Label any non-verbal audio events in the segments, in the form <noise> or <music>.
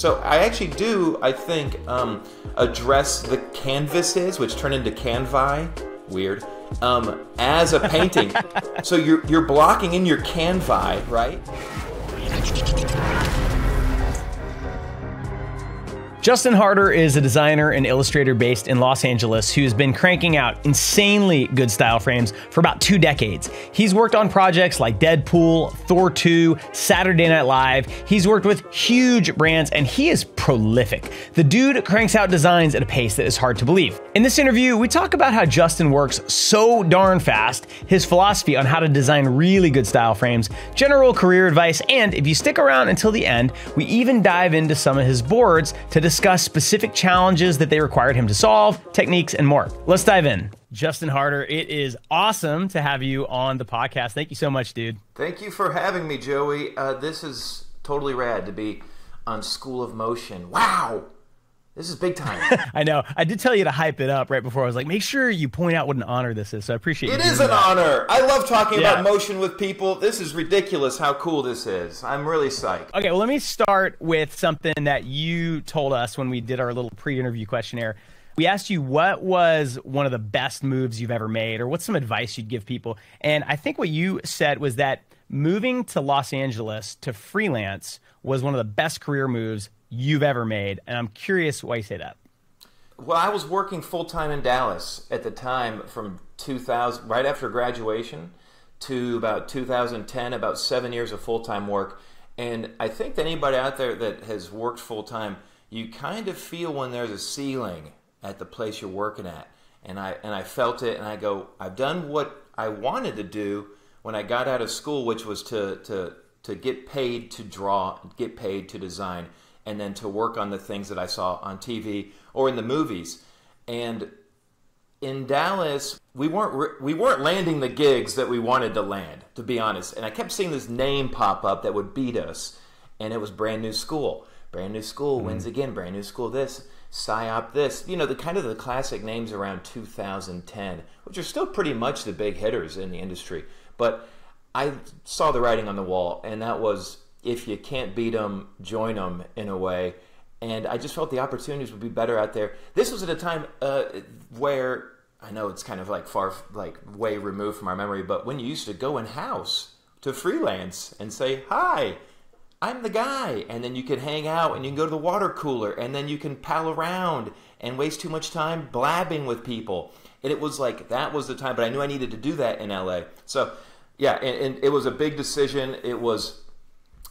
So I actually do, I think, um, address the canvases, which turn into canvi, weird, um, as a painting. <laughs> so you're you're blocking in your canvi, right? Justin Harder is a designer and illustrator based in Los Angeles who's been cranking out insanely good style frames for about two decades. He's worked on projects like Deadpool, Thor 2, Saturday Night Live. He's worked with huge brands and he is prolific. The dude cranks out designs at a pace that is hard to believe. In this interview, we talk about how Justin works so darn fast, his philosophy on how to design really good style frames, general career advice, and if you stick around until the end, we even dive into some of his boards to discuss specific challenges that they required him to solve, techniques, and more. Let's dive in. Justin Harder, it is awesome to have you on the podcast. Thank you so much, dude. Thank you for having me, Joey. Uh, this is totally rad to be on School of Motion. Wow! This is big time. <laughs> I know. I did tell you to hype it up right before. I was like, make sure you point out what an honor this is. So I appreciate it. It is an that. honor. I love talking yeah. about motion with people. This is ridiculous how cool this is. I'm really psyched. Okay, well, let me start with something that you told us when we did our little pre interview questionnaire. We asked you what was one of the best moves you've ever made, or what's some advice you'd give people. And I think what you said was that moving to Los Angeles to freelance was one of the best career moves you've ever made. And I'm curious why you say that. Well, I was working full time in Dallas at the time from 2000, right after graduation to about 2010, about seven years of full time work. And I think that anybody out there that has worked full time, you kind of feel when there's a ceiling at the place you're working at. And I, and I felt it, and I go, I've done what I wanted to do when I got out of school, which was to, to, to get paid to draw, get paid to design and then to work on the things that I saw on TV or in the movies. And in Dallas, we weren't we weren't landing the gigs that we wanted to land, to be honest. And I kept seeing this name pop up that would beat us, and it was Brand New School. Brand New School mm-hmm. wins again. Brand New School this. PSYOP this. You know the kind of the classic names around 2010, which are still pretty much the big hitters in the industry. But I saw the writing on the wall, and that was if you can't beat them, join them in a way. And I just felt the opportunities would be better out there. This was at a time uh, where I know it's kind of like far, like way removed from our memory, but when you used to go in house to freelance and say, Hi, I'm the guy. And then you could hang out and you can go to the water cooler and then you can pal around and waste too much time blabbing with people. And it was like, that was the time, but I knew I needed to do that in LA. So, yeah, and, and it was a big decision. It was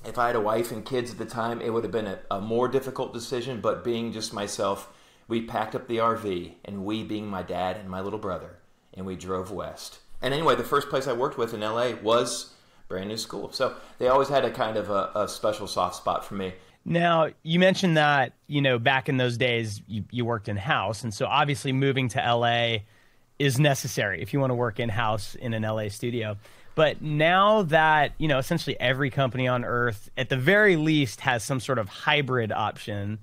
if I had a wife and kids at the time, it would have been a, a, more difficult decision. But being just myself, we packed up the RV, and we being my dad and my little brother, and we drove west. And anyway, the first place I worked with in LA was Brand New School. So they always had a kind of a, a special soft spot for me. Now, you mentioned that, you know, back in those days, you, you worked in house. And so obviously moving to LA is necessary if you want to work in house in an LA studio. But now that, you know, essentially every company on earth, at the very least, has some sort of hybrid option,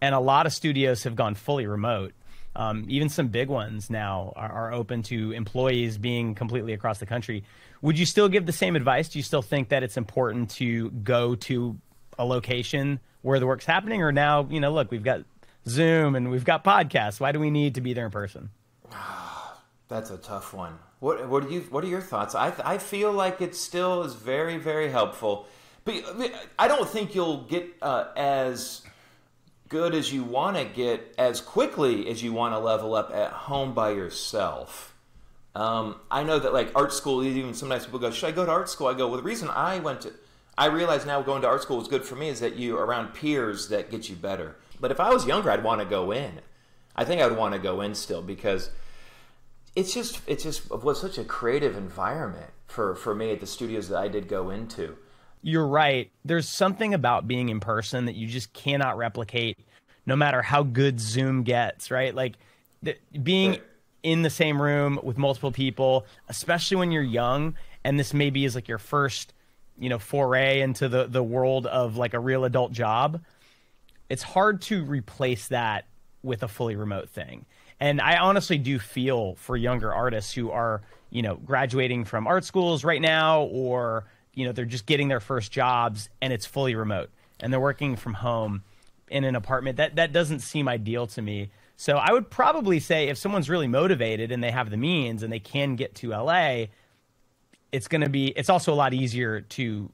and a lot of studios have gone fully remote. Um, even some big ones now are, are, open to employees being completely across the country. Would you still give the same advice? Do you still think that it's important to go to a location where the work's happening? Or now, you know, look, we've got Zoom and we've got podcasts. Why do we need to be there in person? <sighs> That's a tough one. What what are you what are your thoughts? I I feel like it still is very very helpful, but I don't think you'll get uh, as good as you want to get as quickly as you want to level up at home by yourself. Um, I know that like art school, even sometimes people go, "Should I go to art school?" I go, "Well, the reason I went to, I realize now going to art school is good for me is that you around peers that get you better. But if I was younger, I'd want to go in. I think I'd want to go in still because." It's just it's just was such a creative environment for for me at the studios that I did go into. You're right. There's something about being in person that you just cannot replicate, no matter how good Zoom gets. Right, like the, being right. in the same room with multiple people, especially when you're young, and this maybe is like your first, you know, foray into the the world of like a real adult job. It's hard to replace that with a fully remote thing. And I honestly do feel for younger artists who are, you know, graduating from art schools right now or, you know, they're just getting their first jobs and it's fully remote and they're working from home. in an apartment. That that doesn't seem ideal to me. So I would probably say if someone's really motivated and they have the means and they can get to LA, it's going to be it's also a lot easier to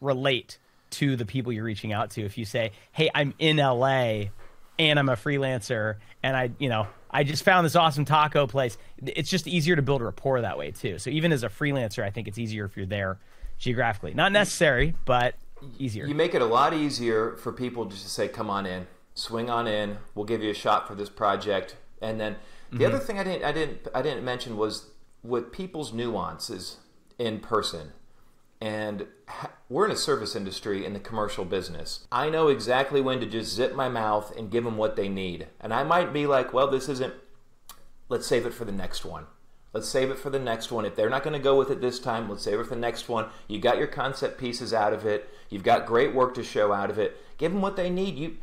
relate to the people you're reaching out to if you say, "Hey, I'm in LA and I'm a freelancer and I, you know, I just found this awesome taco place." It's just easier to build a rapport that way too. So even as a freelancer, I think it's easier if you're there geographically. Not necessary, but easier. You make it a lot easier for people just to say, "Come on in, swing on in. We'll give you a shot for this project." And then the mm-hmm. other thing I didn't I didn't I didn't mention was with people's nuances in person. And we're in a service industry in the commercial business. I know exactly when to just zip my mouth and give them what they need. And I might be like, well, this isn't, let's save it for the next one. Let's save it for the next one. If they're not going to go with it this time, let's save it for the next one. You got your concept pieces out of it. You've got great work to show out of it. Give them what they need. You,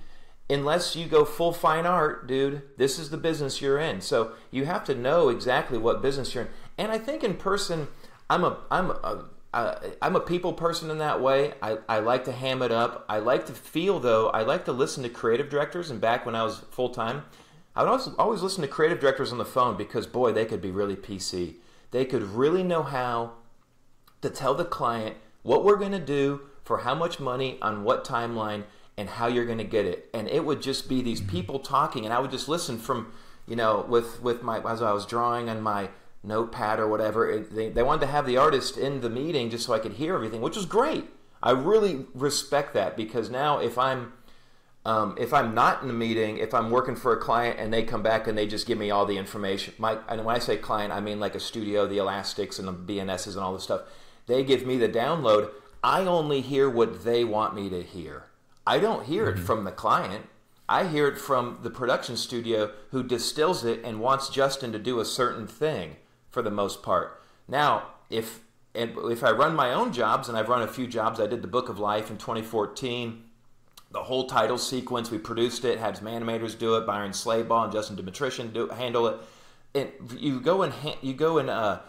unless you go full fine art, dude, this is the business you're in. So you have to know exactly what business you're in. And I think in person, I'm a, I'm a, I'm a people person in that way. I, I like to ham it up. I like to feel though. I like to listen to creative directors. And back when I was full time, I would always, always listen to creative directors on the phone because, boy, they could be really PC. They could really know how to tell the client what we're going to do for how much money on what timeline and how you're going to get it. And it would just be these people talking, and I would just listen from, you know, with with my as I was drawing on my notepad or whatever. It, they, they wanted to have the artist in the meeting just so I could hear everything, which was great. I really respect that because now if I'm um, if I'm not in the meeting, if I'm working for a client and they come back and they just give me all the information, my, and when I say client, I mean like a studio, the elastics and the BNSs and all this stuff. They give me the download. I only hear what they want me to hear. I don't hear mm-hmm. it from the client. I hear it from the production studio who distills it and wants Justin to do a certain thing for the most part. Now, if and if I run my own jobs, and I've run a few jobs, I did the Book of Life in 2014 the whole title sequence. We produced it, had some animators do it, Byron Slayball and Justin Dimitrishan do handle it. And you go and you go and uh,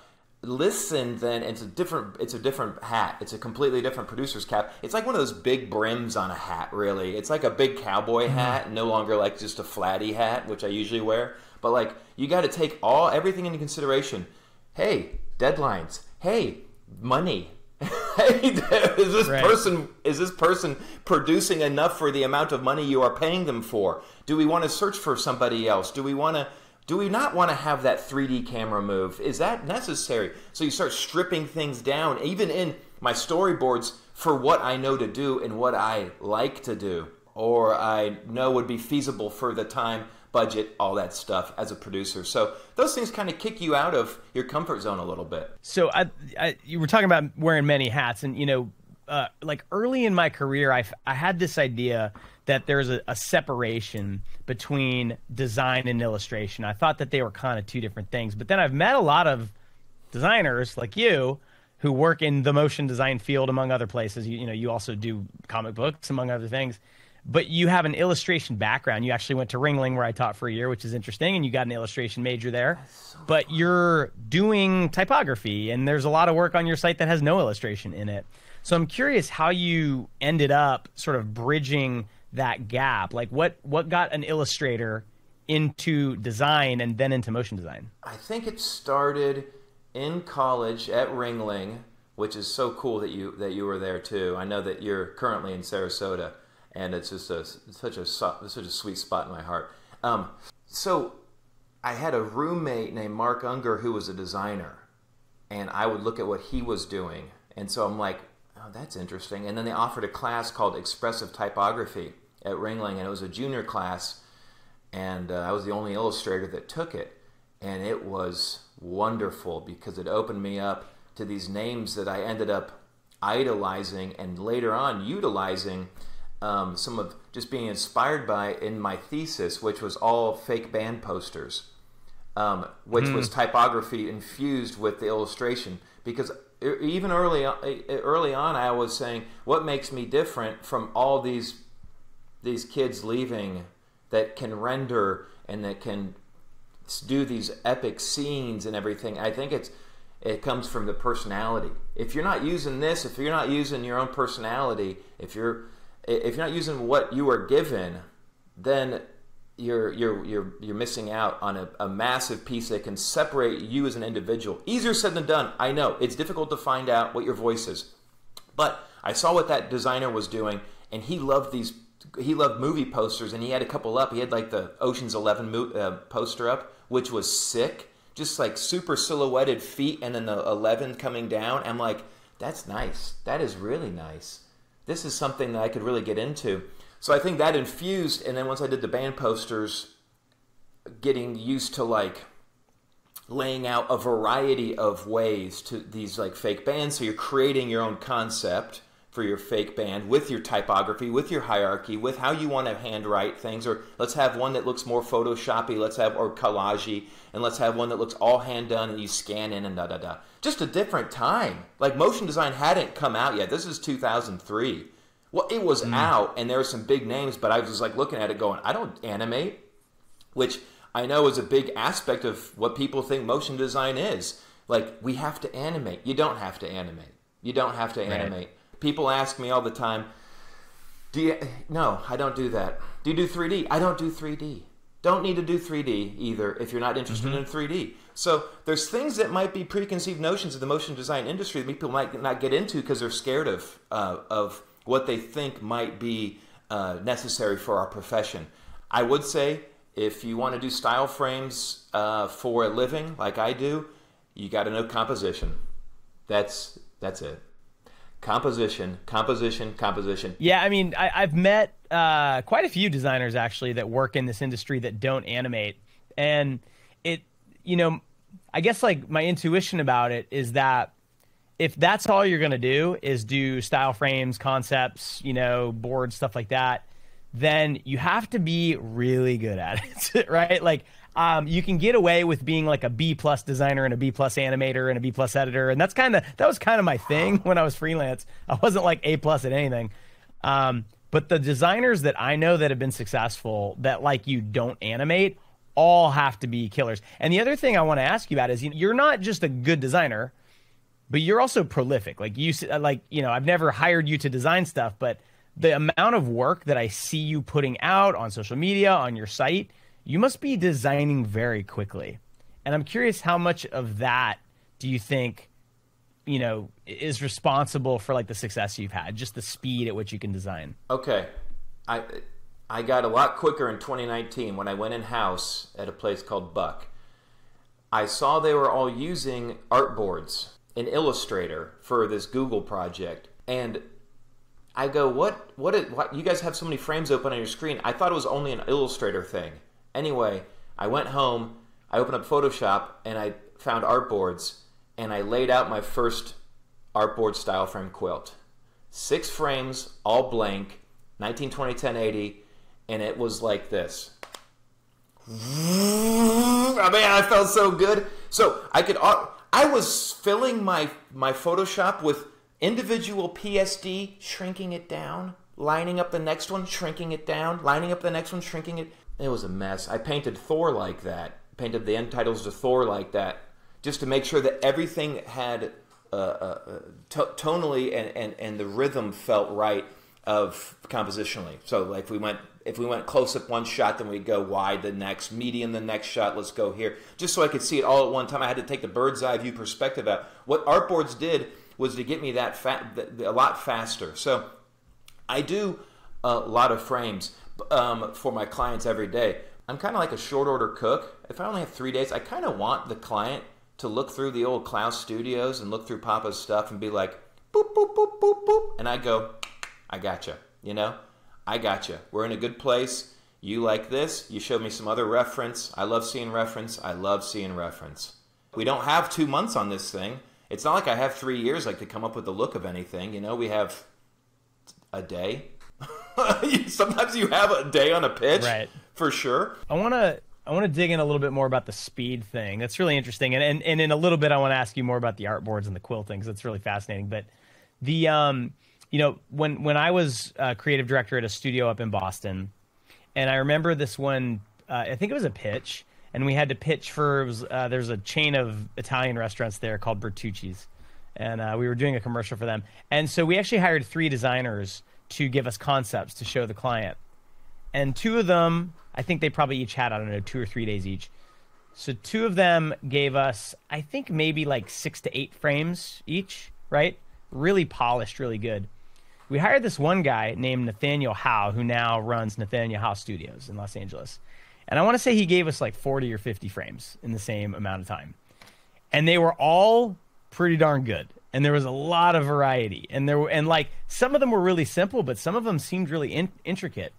listen. Then it's a different it's a different hat. It's a completely different producer's cap. It's like one of those big brims on a hat. Really, it's like a big cowboy mm-hmm. hat, no longer like just a flatty hat, which I usually wear. But like you got to take all everything into consideration. Hey, deadlines. Hey, money <laughs> hey, <laughs> is this right. person is this person producing enough for the amount of money you are paying them for? Do we want to search for somebody else? Do we want to do we not want to have that 3D camera move? Is that necessary? So you start stripping things down, even in my storyboards, for what I know to do and what I like to do, or I know would be feasible for the time budget, all that stuff as a producer. So those things kind of kick you out of your comfort zone a little bit. So I, I you were talking about wearing many hats, and you know, uh, like early in my career, I, I had this idea that there's a, a, separation between design and illustration. I thought that they were kind of two different things, but then I've met a lot of designers like you who work in the motion design field, among other places. You, you know, you also do comic books, among other things but you have an illustration background. You actually went to Ringling where I taught for a year, which is interesting, and you got an illustration major there. So but fun. you're doing typography, and there's a lot of work on your site that has no illustration in it. So I'm curious how you ended up sort of bridging that gap. Like what what got an illustrator into design and then into motion design? I think it started in college at Ringling, which is so cool that you that you were there too. I know that you're currently in Sarasota and it's just a, such a such a sweet spot in my heart. Um, so I had a roommate named Mark Unger who was a designer, and I would look at what he was doing, and so I'm like, oh, that's interesting. And then they offered a class called Expressive Typography at Ringling, and it was a junior class, and uh, I was the only illustrator that took it, and it was wonderful because it opened me up to these names that I ended up idolizing and later on utilizing um, some of just being inspired by in my thesis, which was all fake band posters, um, which mm. was hmm. typography infused with the illustration. Because even early early on, I was saying, what makes me different from all these these kids leaving that can render and that can do these epic scenes and everything. I think it's it comes from the personality. If you're not using this, if you're not using your own personality, if you're if you're not using what you are given, then you're you're you're you're missing out on a, a, massive piece that can separate you as an individual. Easier said than done. I know it's difficult to find out what your voice is, but I saw what that designer was doing, and he loved these. He loved movie posters, and he had a couple up. He had like the Ocean's Eleven mo- uh, poster up, which was sick, just like super silhouetted feet, and then the eleven coming down. I'm like, that's nice. That is really nice. This is something that I could really get into. So I think that infused, and then once I did the band posters, getting used to like laying out a variety of ways to these like fake bands. So you're creating your own concept for your fake band with your typography, with your hierarchy, with how you want to handwrite things. Or let's have one that looks more photoshoppy, let's have or collagey, and let's have one that looks all hand done and you scan in and da da da. Just a different time. Like motion design hadn't come out yet. This is 2003. Well, it was mm. out, and there were some big names, but I was like looking at it, going, I don't animate, which I know is a big aspect of what people think motion design is. Like we have to animate. You don't have to animate. You don't have to right. People ask me all the time, "Do you?" No, I don't do that. Do you do 3D? I don't do 3D. Don't need to do 3D either if you're not interested mm-hmm. in 3D. So there's things that might be preconceived notions of the motion design industry that people might not get into because they're scared of uh, of what they think might be uh, necessary for our profession. I would say if you want to do style frames uh, for a living, like I do, you got to know composition. That's that's it. Composition, composition, composition. Yeah, I mean, I, have met uh, quite a few designers actually that work in this industry that don't animate, and it, you know, I guess like my intuition about it is that if that's all you're to do is do style frames, concepts, you know, boards, stuff like that, then you have to be really good at <laughs> it, right? Like, um, you can get away with being like a B plus designer and a B plus animator and a B plus editor, and that's kind of that was kind of my thing <laughs> when I was freelance. I wasn't like A plus at anything. Um, but the designers that I know that have been successful that like you don't animate all have to be killers. And the other thing I want to ask you about is you you're not just a good designer but you're also prolific. Like you, like you know, I've never hired you to design stuff, but the amount of work that I see you putting out on social media, on your site, you must be designing very quickly. And I'm curious how much of that do you think, you know, is responsible for like the success you've had, just the speed at which you can design. Okay, I I got a lot quicker in 2019 when I went in house at a place called Buck. I saw they were all using art boards an illustrator for this Google project, and I go, what, what, is, what, you guys have so many frames open on your screen. I thought it was only an Illustrator thing. Anyway, I went home, I opened up Photoshop, and I found artboards, and I laid out my first artboard style frame quilt. Six frames, all blank, 1920 1080, and it was like this. I mean, I felt so good. So I could, I was filling my my Photoshop with individual PSD, shrinking it down, lining up the next one, shrinking it down, lining up the next one, shrinking it. It was a mess. I painted Thor like that. Painted the end titles to Thor like that, just to make sure that everything had uh, uh, uh tonally and, and, and the rhythm felt right of compositionally. So like we went if we went close up one shot, then we'd go wide the next, medium the next shot. Let's go here, just so I could see it all at one time. I had to take the bird's eye view perspective out. What artboards did was to get me that fa- a lot faster. So I do a lot of frames um, for my clients every day. I'm kind of like a short order cook. If I only have three days, I kind of want the client to look through the old CLAUS Studios and look through Papa's stuff and be like, boop, boop, boop, boop, boop. And I go, I gotcha, you know? I gotcha. We're in a good place. You like this. You showed me some other reference. I love seeing reference. I love seeing reference. We don't have two months on this thing. It's not like I have three years like to come up with the look of anything. You know, we have a day. <laughs> Sometimes you have a day on a pitch, right? For sure. I want to I want to dig in a little bit more about the speed thing. That's really interesting, and and, and in a little bit I want to ask you more about the art boards and the quilting because it's really fascinating. But the um you know, when when I was uh, creative director at a studio up in Boston, and I remember this one, uh, I think it was a pitch, and we had to pitch for. Was, uh, there's a chain of Italian restaurants there called Bertucci's, and uh, we were doing a commercial for them, and so we actually hired three designers to give us concepts to show the client. and two of them, I think they probably each had I don't know two or three days each. So two of them gave us, I think maybe like six to eight frames each, right? Really polished, really good. We hired this one guy named Nathaniel Howe, who now runs Nathaniel Howe Studios in Los Angeles. And I want to say he gave us like 40 or 50 frames in the same amount of time. And they were all pretty darn good. And there was a lot of variety. And there were, and like some of them were really simple, but some of them seemed really in, intricate.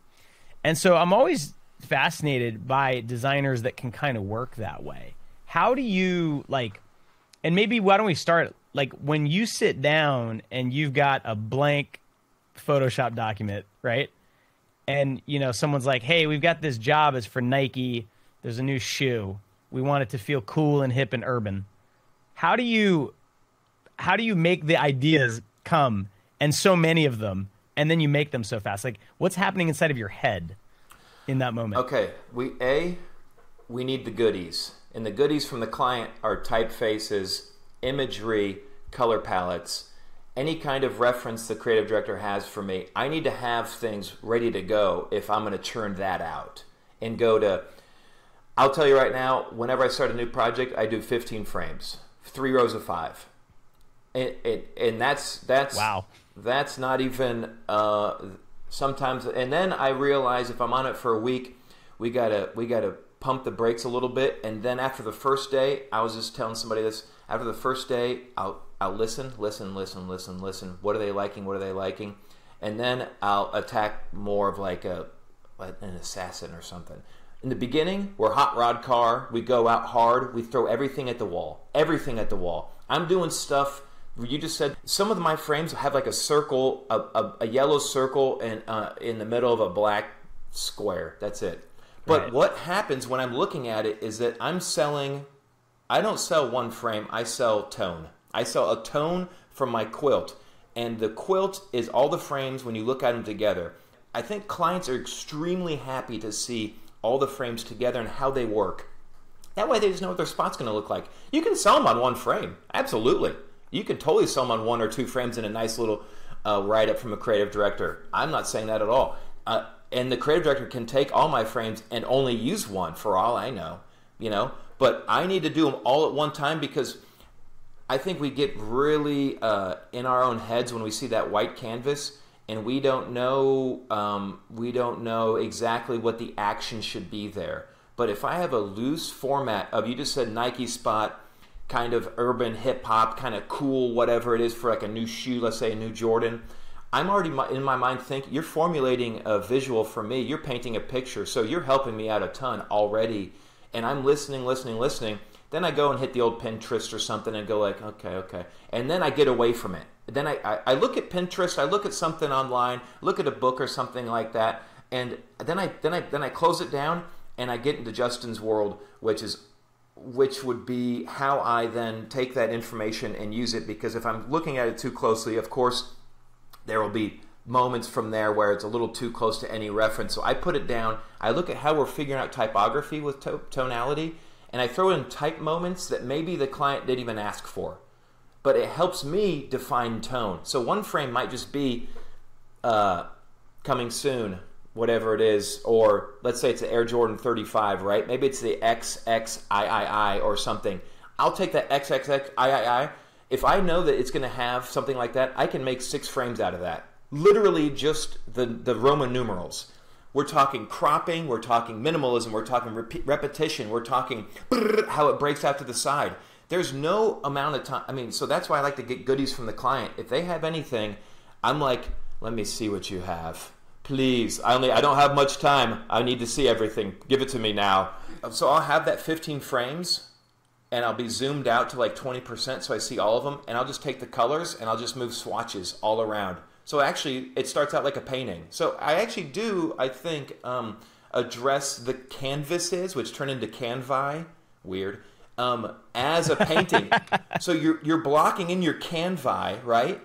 And so I'm always fascinated by designers that can kind of work that way. How do you like and maybe why don't we start like when you sit down and you've got a blank Photoshop document, right? And you know, someone's like, "Hey, we've got this job. It's for Nike. There's a new shoe. We want it to feel cool and hip and urban." How do you how do you make the ideas come and so many of them and then you make them so fast? Like what's happening inside of your head in that moment? Okay, we a we need the goodies, and the goodies from the client are typefaces, imagery, color palettes, any kind of reference the creative director has for me. I need to have things ready to go if I'm going to churn that out and go to. I'll tell you right now, whenever I start a new project, I do 15 frames, three rows of five, and, and, and that's that's wow. That's not even uh, sometimes and then i realize if i'm on it for a week we gotta we gotta pump the brakes a little bit. And then after the first day i was just telling somebody this after the first day i'll i'll listen listen listen listen listen. What are they liking? What are they liking? And then i'll attack more of like a an assassin or something. In the beginning we're hot rod car. We go out hard. We throw everything at the wall. Everything at the wall. I'm doing stuff you just said some of my frames have like a circle, a, a, a yellow circle, and uh, in the middle of a black square. That's it. But right. what happens when I'm looking at it is that I'm selling. I don't sell one frame. I sell tone. I sell a tone from my quilt, and the quilt is all the frames when you look at them together. I think clients are extremely happy to see all the frames together and how they work. That way, they just know what their spot's going to look like. You can sell them on one frame, absolutely. You can totally sell them on one or two frames in a nice little uh, write up from a creative director. I'm not saying that at all. Uh, and the creative director can take all my frames and only use one for all I know, you know. But I need to do them all at one time because I think we get really uh, in our own heads when we see that white canvas and we don't know um, we don't know exactly what the action should be there. But if I have a loose format of you just said Nike spot kind of urban hip hop, kind of cool, whatever it is for like a new shoe, let's say a new Jordan. I'm already in my mind thinking you're formulating a visual for me. You're painting a picture, so you're helping me out a ton already. And I'm listening, listening, listening. Then I go and hit the old Pinterest or something and go like, okay, okay. And then I get away from it. Then I, I, I look at Pinterest, I look at something online, look at a book or something like that, and then I then I then I close it down and I get into Justin's world, which is which would be how I then take that information and use it. Because if I'm looking at it too closely, of course, there will be moments from there where it's a little too close to any reference. So I put it down. I look at how we're figuring out typography with to- tonality, and I throw in type moments that maybe the client didn't even ask for. But it helps me define tone. So one frame might just be uh, coming soon, whatever it is, or let's say it's the Air Jordan 35, right? Maybe it's the XXIII or something. I'll take that XXXIII. If I know that it's going to have something like that, I can make six frames out of that. Literally just the, the Roman numerals. We're talking cropping, we're talking minimalism, we're talking rep- repetition, we're talking how it breaks out to the side. There's no amount of time. I mean, so that's why I like to get goodies from the client. If they have anything, I'm like, let me see what you have please i only i don't have much time. I need to see everything. Give it to me now. So i'll have that 15 frames and i'll be zoomed out to like 20% so i see all of them and i'll just take the colors and i'll just move swatches all around. So actually it starts out like a painting. So i actually do i think um, address the canvases which turn into canvi weird. Um, as a painting. <laughs> So you're, you're blocking in your canvi right?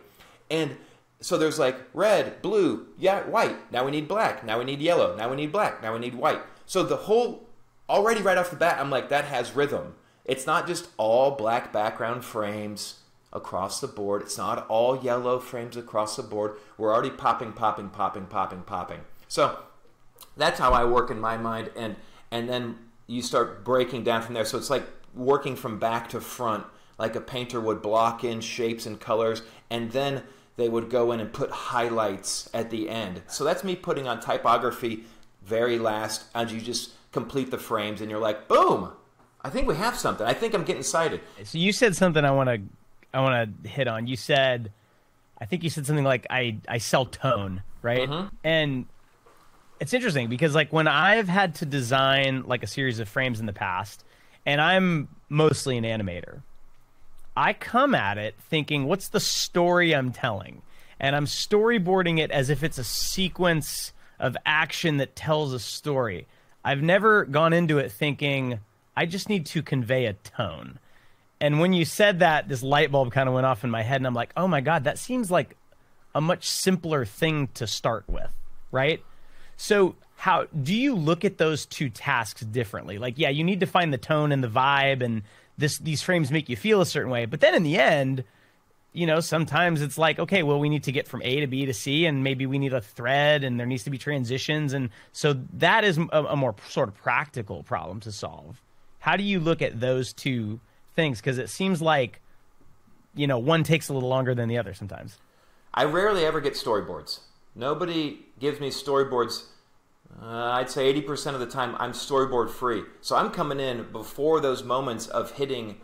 And so there's like red, blue, yeah, white. Now we need black. Now we need yellow. Now we need black. Now we need white. So the whole already right off the bat, I'm like that has rhythm. It's not just all black background frames across the board. It's not all yellow frames across the board. We're already popping, popping, popping, popping, popping. So That's how I work in my mind, and and then you start breaking down from there. So it's like working from back to front, like a painter would block in shapes and colors, and then they would go in and put highlights at the end. So that's me putting on typography very last, and you just complete the frames, and you're like, boom! I think we have something. I think I'm getting excited. So you said something I want to I want to hit on. You said, I think you said something like I I sell tone, right? Mm-hmm. And it's interesting because like when I've had to design like a series of frames in the past, and I'm mostly an animator, I come at it thinking, what's the story I'm telling? And I'm storyboarding it as if it's a sequence of action that tells a story. I've never gone into it thinking, I just need to convey a tone. And when you said that, this light bulb kind of went off in my head, and I'm like, oh my God, that seems like a much simpler thing to start with, right? So, how do you look at those two tasks differently? Like, yeah, you need to find the tone and the vibe, and this these frames make you feel a certain way. But then in the end, you know, sometimes it's like, okay, well, we need to get from A to B to C, and maybe we need a thread, and there needs to be transitions, and so that is a, a more sort of practical problem to solve. How do you look at those two things? Because it seems like, you know, one takes a little longer than the other sometimes. I rarely ever get storyboards. Nobody gives me storyboards. Uh, I'd say 80% of the time I'm storyboard free. So I'm coming in before those moments of hitting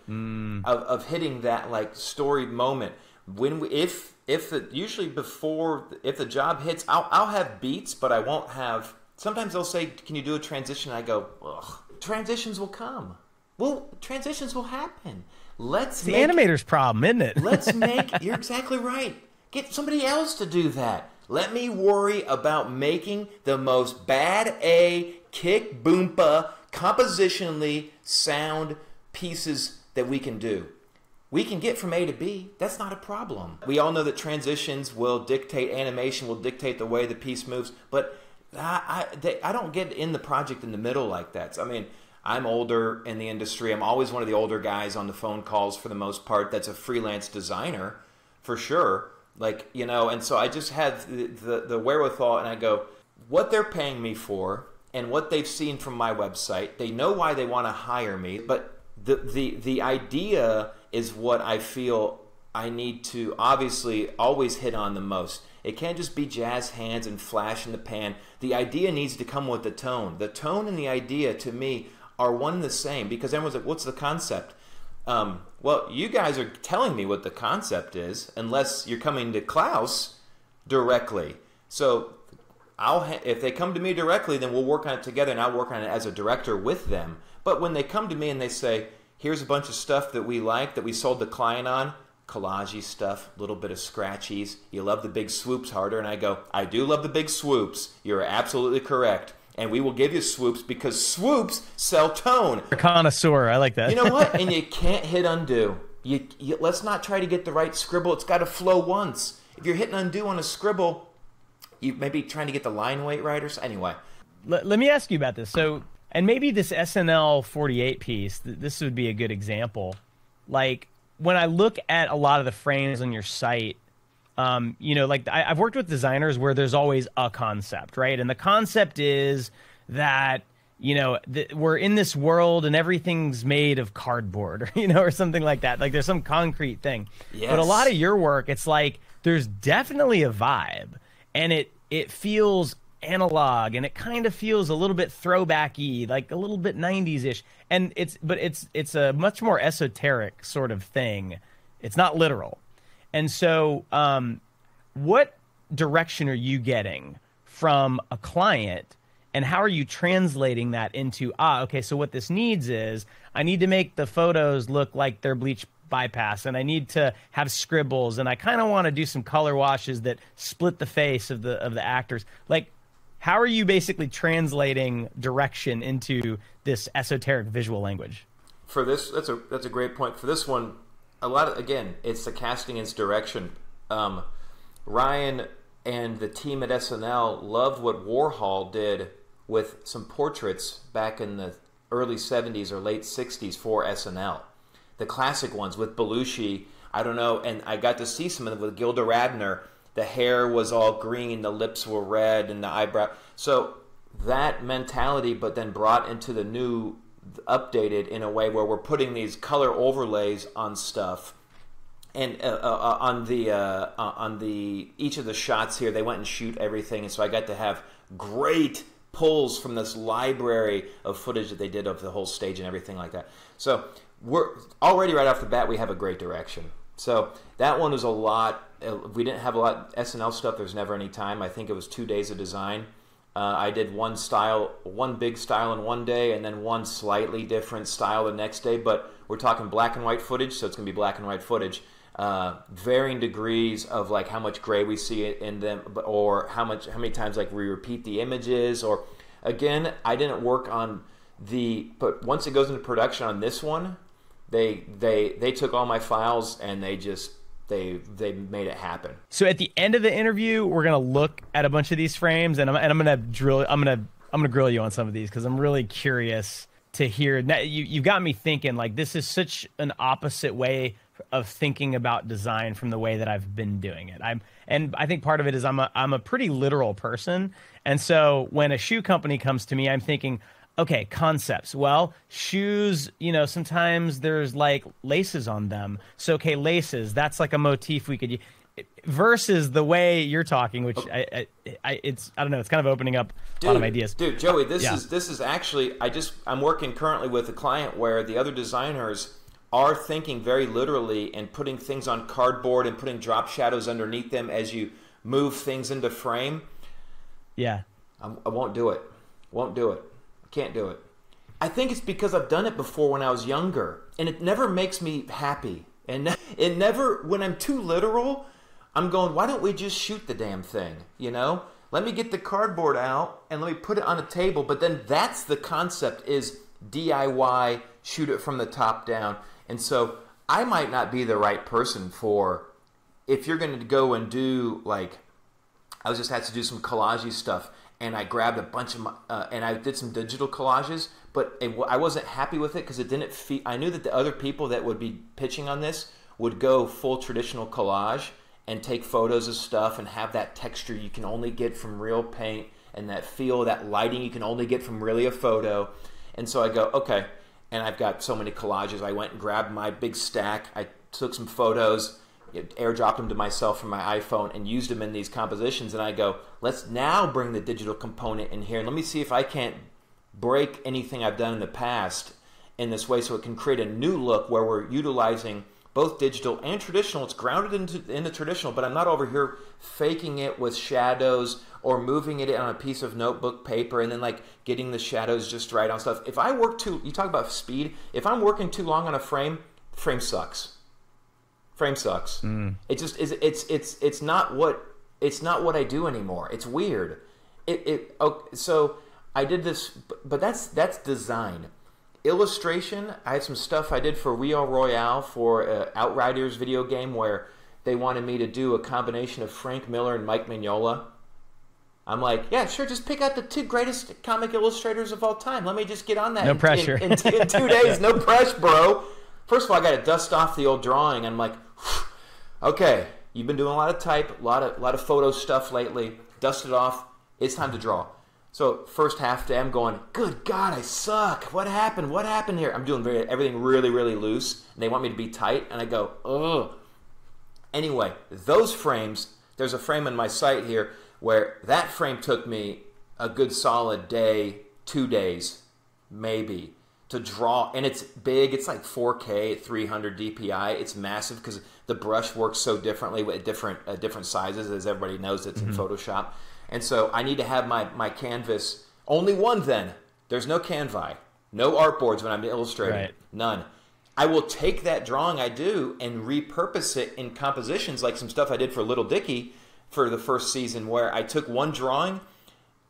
of, of hitting that like story moment. When we, if if the, usually before if the job hits, I'll I'll have beats, but I won't have. Sometimes they'll say, "Can you do a transition?" I go, Ugh. "Transitions will come. Well, transitions will happen. Let's The make animator's problem, isn't it? Let's <laughs> make. You're exactly right. Get somebody else to do that. Let me worry about making the most bad A kick boompa compositionally sound pieces that we can do. We can get from A to B. That's not a problem. We all know that transitions will dictate animation, will dictate the way the piece moves. But I, I, they, I don't get in the project in the middle like that. So, I mean, I'm older in the industry. I'm always one of the older guys on the phone calls for the most part. That's a freelance designer, for sure. Like you know, and so I just have the, the, the wherewithal, and I go, what they're paying me for, and what they've seen from my website. They know why they want to hire me, but the the the idea is what I feel I need to obviously always hit on the most. It can't just be jazz hands and flash in the pan. The idea needs to come with the tone. The tone and the idea to me are one and the same because everyone's like, what's the concept? Um, well, you guys are telling me what the concept is, unless you're coming to CLAUS directly. So, I'll ha- if they come to me directly, then we'll work on it together, and I'll work on it as a director with them. But when they come to me and they say, "Here's a bunch of stuff that we like that we sold the client on," collagey stuff, little bit of scratchies. You love the big swoops harder, and I go, "I do love the big swoops. You're absolutely correct." And we will give you swoops because swoops sell tone. A connoisseur. I like that. You know what? and <laughs> you can't hit undo. You, you, let's not try to get the right scribble. It's got to flow once. If you're hitting undo on a scribble, you maybe trying to get the line weight right or so. Anyway, let, let me ask you about this. So, and maybe this SNL 48 piece, th- this would be a good example. Like when I look at a lot of the frames on your site, um, you know, like I, I've worked with designers where there's always a concept, right? And the concept is that you know th- we're in this world and everything's made of cardboard, or, <laughs> you know, or something like that. Like there's some concrete thing. But a lot of your work, it's like there's definitely a vibe, and it it feels analog and it kind of feels a little bit throwbacky like a little bit 90s ish and it's but it's it's a much more esoteric sort of thing it's not literal and so um what direction are you getting from a client and how are you translating that into ah okay so what this needs is i need to make the photos look like they're bleach bypass and i need to have scribbles and i kind of want to do some color washes that split the face of the of the actors like how are you basically translating direction into this esoteric visual language for this, that's a that's a great point. For this one, a lot of again, it's the casting its direction. Um, Ryan and the team at SNL loved what Warhol did with some portraits back in the early '70s or late '60s for SNL, the classic ones with Belushi. I don't know, and I got to see some of them with Gilda Radner. The hair was all green, the lips were red, and the eyebrow. So that mentality, but then brought into the new updated in a way where we're putting these color overlays on stuff. And uh, uh, uh on the uh, uh, on the each of the shots here they went and shoot everything. And so i got to have great pulls from this library of footage that they did of the whole stage and everything like that. So we're already right off the bat we have a great direction. So that one was a lot uh, we didn't have a lot snl stuff. There's never any time. I think it was two days of design uh, I did one style, one big style in one day, and then one slightly different style the next day. But we're talking black and white footage, so it's going to be black and white footage. Uh, varying degrees of like how much gray we see in them, or how much, how many times like we repeat the images. Or again, I didn't work on the, but once it goes into production on this one, they they they took all my files and they just they they made it happen. So at the end of the interview, we're gonna look at a bunch of these frames, and I'm and I'm gonna drill. I'm gonna I'm gonna grill you on some of these because I'm really curious to hear. Now, you you've got me thinking like this is such an opposite way of thinking about design from the way that I've been doing it. I'm and I think part of it is I'm a I'm a pretty literal person, and so when a shoe company comes to me, I'm thinking, okay, concepts. Well, shoes, you know, sometimes there's like laces on them. So, okay, laces, that's like a motif we could use. Versus the way you're talking, which oh. I, I, I, it's I don't know, it's kind of opening up dude, a lot of ideas. Dude, Joey, uh, this yeah. is this is actually I just I'm working currently with a client where the other designers are thinking very literally and putting things on cardboard and putting drop shadows underneath them as you move things into frame. Yeah, I'm, I will not do it. Won't do it. Can't do it. I think it's because I've done it before when I was younger, and it never makes me happy. And it never, when I'm too literal, I'm going, why don't we just shoot the damn thing? You know? Let me get the cardboard out and let me put it on a table. But then that's the concept is DIY, shoot it from the top down. And so I might not be the right person for if you're going to go and do like I was just had to do some collage stuff and I grabbed a bunch of my, uh, and I did some digital collages, but it, I wasn't happy with it because it didn't feel. I knew that the other people that would be pitching on this would go full traditional collage and take photos of stuff and have that texture you can only get from real paint and that feel, that lighting you can only get from really a photo. And so I go, okay. And I've got so many collages. I went and grabbed my big stack. I took some photos airdropped them to myself from my iPhone and used them in these compositions. And I go, let's now bring the digital component in here and let me see if I can't break anything I've done in the past in this way so it can create a new look where we're utilizing both digital and traditional. It's grounded into in the traditional, but I'm not over here faking it with shadows or moving it on a piece of notebook paper and then like getting the shadows just right on stuff. If I work too, you talk about speed. If I'm working too long on a frame, frame sucks frame sucks. Mm. It just is. It's it's it's not what it's not what I do anymore. It's weird. It it oh, so I did this, but that's that's design. Illustration. I had some stuff I did for Rio Royale for uh, Outriders video game where they wanted me to do a combination of Frank Miller and Mike Mignola. I'm like, yeah, sure. Just pick out the two greatest comic illustrators of all time. Let me just get on that. No in, pressure. In, in, in two days, <laughs> no pressure, bro. First of all, I got to dust off the old drawing. I'm like, <sighs> okay, you've been doing a lot of type, a lot of, a lot of photo stuff lately. Dust it off. It's time to draw. So first half day, I'm going, good God, I suck. What happened? What happened here? I'm doing very, everything really, really loose, and they want me to be tight, and I go, ugh. Anyway, those frames, there's a frame in my site here where that frame took me a good solid day, two days, maybe to draw, and it's big. It's like 4K 300 DPI. It's massive because the brush works so differently with different uh, different sizes, as everybody knows. It's mm-hmm. in Photoshop, and so I need to have my my canvas only one. Then there's no canvi, no artboards when I'm illustrating, right. none. I will take that drawing I do and repurpose it in compositions, like some stuff I did for Lil Dicky for the first season, where I took one drawing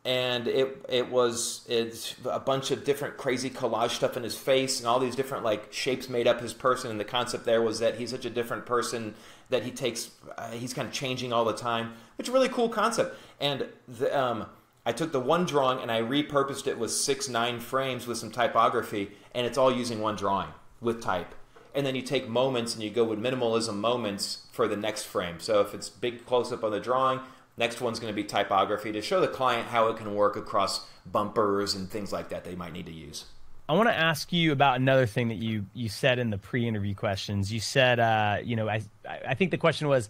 and it it was it's a bunch of different crazy collage stuff in his face and all these different like shapes made up his person. And the concept there was that he's such a different person that he takes uh, he's kind of changing all the time which is a really cool concept. And the, um, I took the one drawing and I repurposed it with six nine frames with some typography and it's all using one drawing with type. And then you take moments and you go with minimalism moments for the next frame. So if it's big close up on the drawing Next one's going to be typography to show the client how it can work across bumpers and things like that they might need to use. I want to ask you about another thing that you you said in the pre-interview questions. You said, uh, you know, I I think the question was,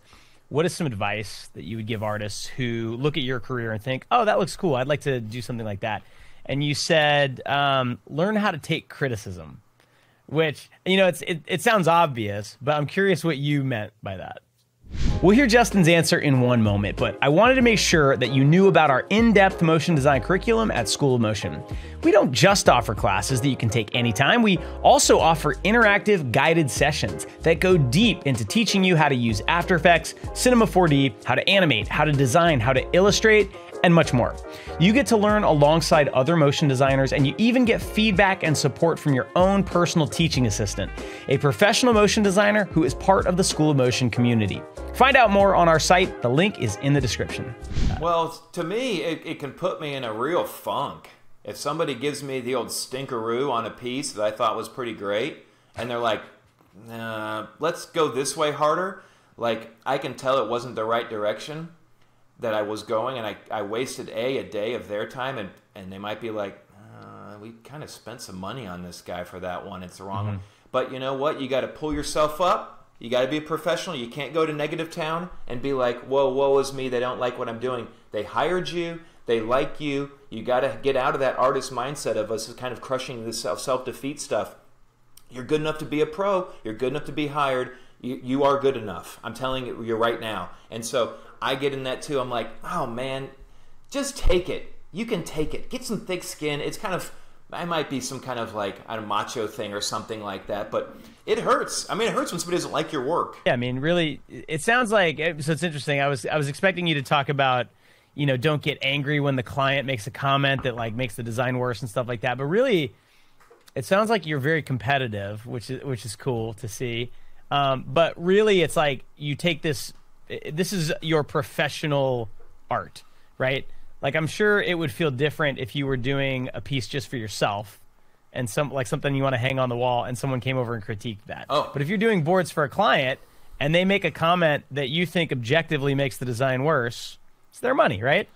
what is some advice that you would give artists who look at your career and think, oh, that looks cool, I'd like to do something like that? And you said, um, learn how to take criticism, which you know, it's it, it sounds obvious, but I'm curious what you meant by that. We'll hear Justin's answer in one moment, but I wanted to make sure that you knew about our in depth motion design curriculum at School of Motion. We don't just offer classes that you can take anytime, we also offer interactive guided sessions that go deep into teaching you how to use After Effects, Cinema 4D, how to animate, how to design, how to illustrate, and much more. You get to learn alongside other motion designers, and you even get feedback and support from your own personal teaching assistant, a professional motion designer who is part of the School of Motion community. Find out more on our site. The link is in the description. Well, to me, it, it can put me in a real funk. If somebody gives me the old stinkeroo on a piece that I thought was pretty great, and they're like, nah, let's go this way harder, like I can tell it wasn't the right direction that I was going, and I, I wasted a a day of their time, and and they might be like, uh, we kind of spent some money on this guy for that one. It's the wrong. Mm-hmm. But you know what? You got to pull yourself up. You got to be a professional. You can't go to negative town and be like, whoa, woe is me. They don't like what I'm doing. They hired you. They like you. You got to get out of that artist mindset of us kind of crushing this self defeat stuff. You're good enough to be a pro. You're good enough to be hired. You, you are good enough. I'm telling you, you're right now. And so I get in that too. I'm like, oh man, just take it. You can take it. Get some thick skin. It's kind of, I might be some kind of like a macho thing or something like that, but it hurts. I mean, it hurts when somebody doesn't like your work. Yeah, I mean, really, it sounds like so. It's interesting. I was I was expecting you to talk about, you know, don't get angry when the client makes a comment that like makes the design worse and stuff like that. But really, it sounds like you're very competitive, which is which is cool to see. Um, but really, it's like you take this this is your professional art, right? Like I'm sure it would feel different if you were doing a piece just for yourself and some like something you want to hang on the wall and someone came over and critiqued that. Oh. But if you're doing boards for a client and they make a comment that you think objectively makes the design worse, it's their money, right?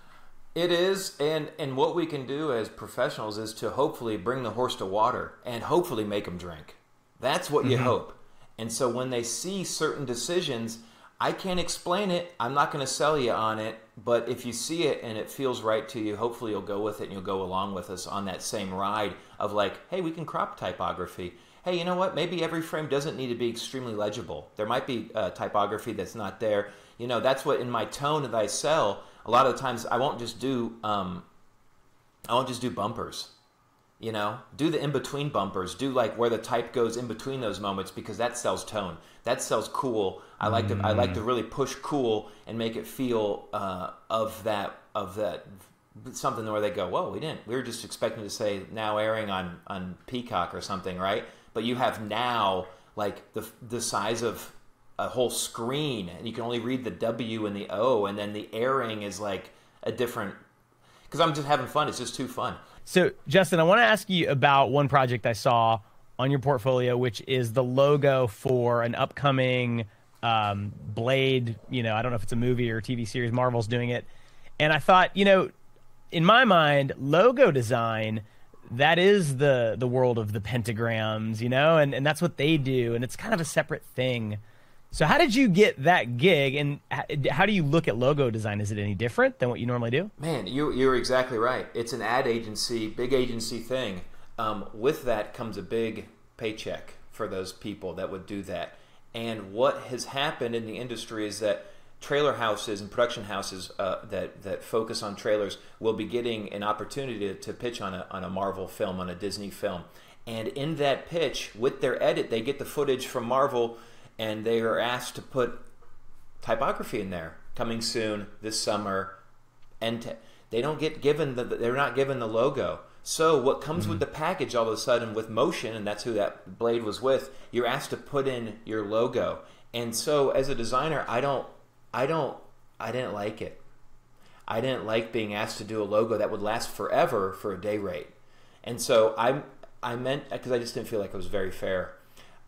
It is, and and what we can do as professionals is to hopefully bring the horse to water and hopefully make them drink. That's what you mm-hmm. hope. And so when they see certain decisions I can't explain it. I'm not going to sell you on it. But if you see it and it feels right to you, hopefully you'll go with it and you'll go along with us on that same ride of like, hey, we can crop typography. Hey, you know what? Maybe every frame doesn't need to be extremely legible. There might be uh, typography that's not there. You know, that's what in my tone that I sell. A lot of the times I won't just do um, I won't just do bumpers. You know, do the in between bumpers. Do like where the type goes in between those moments because that sells tone. That sells cool. I like mm. to I like to mm. really push cool and make it feel uh, of that of that something where they go, whoa, we didn't. We were just expecting to say now airing on on Peacock or something, right? But you have now like the the size of a whole screen, and you can only read the W and the O, and then the airing is like a different. Because I'm just having fun. It's just too fun. So, Justin, I want to ask you about one project I saw on your portfolio, which is the logo for an upcoming um, Blade. You know, I don't know if it's a movie or TV series. Marvel's doing it, and I thought, you know, in my mind, logo design that is the the world of the pentagrams, you know, and and that's what they do, and it's kind of a separate thing. So, how did you get that gig, and how do you look at logo design? Is it any different than what you normally do? Man, you, you're exactly right. It's an ad agency, big agency thing. Um, with that comes a big paycheck for those people that would do that. And what has happened in the industry is that trailer houses and production houses uh, that that focus on trailers will be getting an opportunity to, to pitch on a on a Marvel film, on a Disney film. And in that pitch, with their edit, they get the footage from Marvel and they are asked to put typography in there coming soon this summer. And t- they don't get given the they're not given the logo. So what comes mm-hmm. with the package all of a sudden with motion and that's who that blade was with you're asked to put in your logo. And so as a designer i don't i don't i didn't like it. I didn't like being asked to do a logo that would last forever for a day rate. And so i i meant because i just didn't feel like it was very fair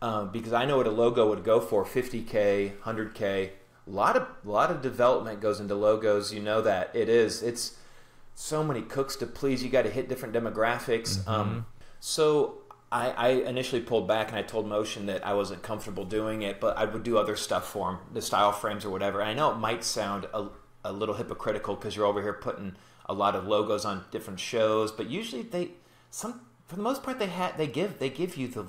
um, because I know what a logo would go for 50k, 100k, a lot of a lot of development goes into logos. You know that it is. It's so many cooks to please. You got to hit different demographics. Mm-hmm. Um, so I, I initially pulled back and I told Mocean that I wasn't comfortable doing it, but I would do other stuff for him, the style frames or whatever. And I know it might sound a, a little hypocritical because you're over here putting a lot of logos on different shows, but usually they some for the most part they had they give they give you the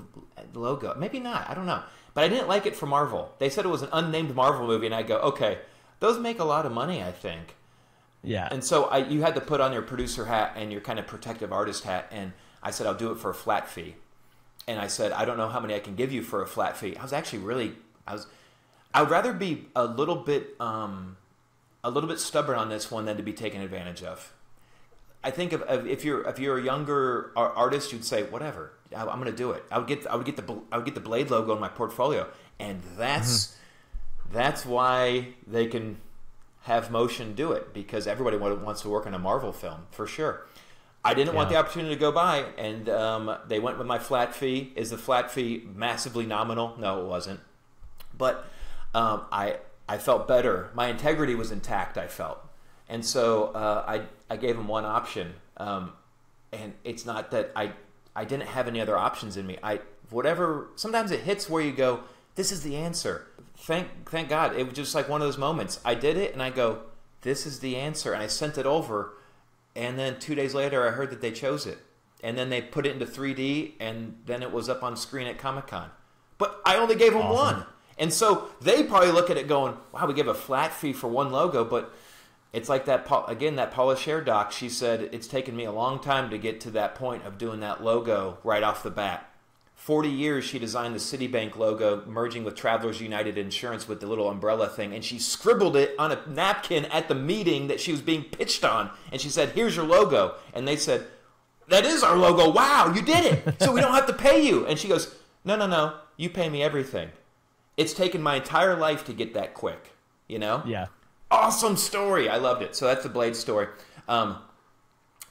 logo. Maybe not, I don't know. But I didn't like it for Marvel. They said it was an unnamed Marvel movie, and I go, okay, those make a lot of money, I think. Yeah. And so I, you had to put on your producer hat and your kind of protective artist hat, and I said I'll do it for a flat fee. And I said I don't know how many I can give you for a flat fee. I was actually really I was I would rather be a little bit um, a little bit stubborn on this one than to be taken advantage of. I think if, if you're if you're a younger artist, you'd say whatever. I, am going to do it. I would get I would get the I would get the Blade logo in my portfolio, and that's mm-hmm. that's why they can have Mocean do it because everybody wants to work on a Marvel film for sure. I didn't yeah. want the opportunity to go by, and um, they went with my flat fee. Is the flat fee massively nominal? No, it wasn't. But um, I I felt better. My integrity was intact. I felt, and so uh, I I gave them one option. Um, and it's not that I I didn't have any other options in me. I whatever. Sometimes it hits where you go, this is the answer. Thank thank God. It was just like one of those moments. I did it, and I go, this is the answer, and I sent it over. And then two days later, I heard that they chose it, and then they put it into 3D, and then it was up on screen at Comic Con. But I only gave them awesome. one. And so they probably look at it going, wow, we give a flat fee for one logo, but it's like that again that Paula Scher doc. She said it's taken me a long time to get to that point of doing that logo right off the bat. Forty years she designed the Citibank logo, merging with Travelers United Insurance with the little umbrella thing, and she scribbled it on a napkin at the meeting that she was being pitched on. And she said, "Here's your logo," and they said, "That is our logo. Wow, you did it! So we don't have to pay you." And she goes, "No, no, no. You pay me everything." It's taken my entire life to get that quick. You know? Yeah awesome story. I loved it. So that's the Blade story. Um,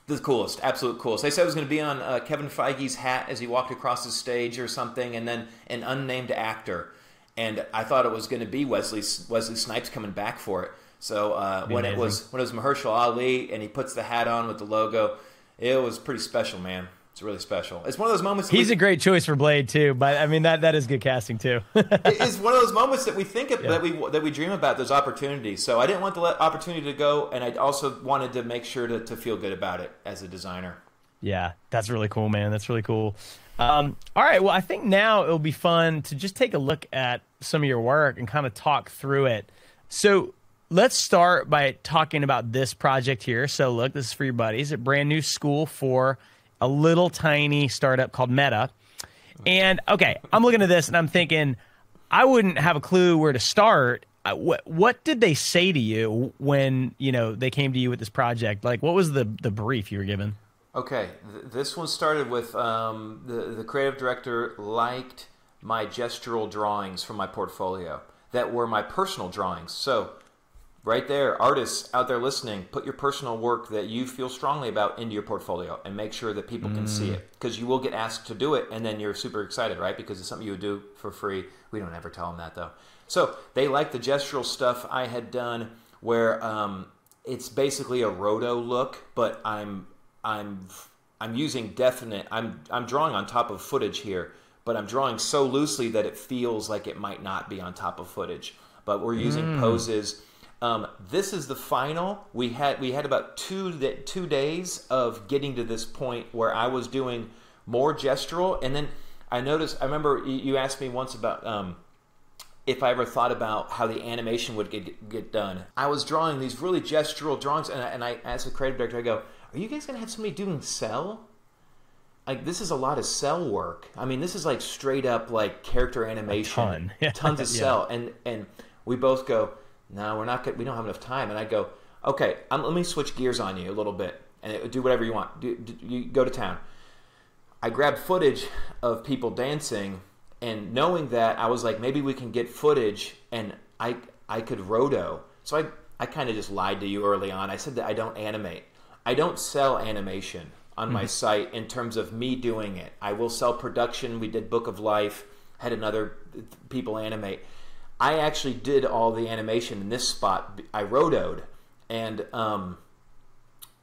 the coolest, absolute coolest. They said it was going to be on uh, Kevin Feige's hat as he walked across the stage or something, and then an unnamed actor. And I thought it was going to be Wesley Wesley Snipes coming back for it. So uh, when amazing. it was when it was Mahershala Ali and he puts the hat on with the logo, it was pretty special, man. It's really special. It's one of those moments. He's we, a great choice for Blade too, but I mean that that is good casting too. <laughs> it's one of those moments that we think of, yeah. that we that we dream about. Those opportunities. So I didn't want the opportunity to go, and I also wanted to make sure to, to feel good about it as a designer. Yeah, that's really cool, man. That's really cool. Um, all right, well, I think now it'll be fun to just take a look at some of your work and kind of talk through it. So let's start by talking about this project here. So look, this is for your buddies. A brand new school for a little tiny startup called Meta. And okay, I'm looking at this and I'm thinking, I wouldn't have a clue where to start. Uh, what what did they say to you when you know they came to you with this project? Like, what was the the brief you were given? Okay, Th- this one started with um, the the creative director liked my gestural drawings from my portfolio that were my personal drawings. So right there, artists out there listening, put your personal work that you feel strongly about into your portfolio and make sure that people mm. can see mm. it because you will get asked to do it and then you're super excited, right? Because it's something you would do for free. We don't ever tell them that though. So they like the gestural stuff I had done where um, it's basically a roto look, but I'm I'm I'm using definite. I'm I'm drawing on top of footage here, but I'm drawing so loosely that it feels like it might not be on top of footage. But we're using mm. poses um, this is the final. We had we had about two two days of getting to this point where I was doing more gestural, and then I noticed. I remember you asked me once about um, if I ever thought about how the animation would get get done. I was drawing these really gestural drawings, and I, and I asked the creative director, I go, "Are you guys gonna have somebody doing cel?" Like this is a lot of cel work. I mean, this is like straight up like character animation, <laughs> ton. Tons of cel, yeah. and and we both go no, we're not. Good. We don't have enough time. And I go, okay, um, let me switch gears on you a little bit and do whatever you want. Do, do, you go to town. I grabbed footage of people dancing, and knowing that, I was like, maybe we can get footage, and I I could roto. So I I kind of just lied to you early on. I said that I don't animate. I don't sell animation on my mm-hmm. site in terms of me doing it. I will sell production. We did Book of Life, had another people animate. I actually did all the animation in this spot. I rotoed, and um,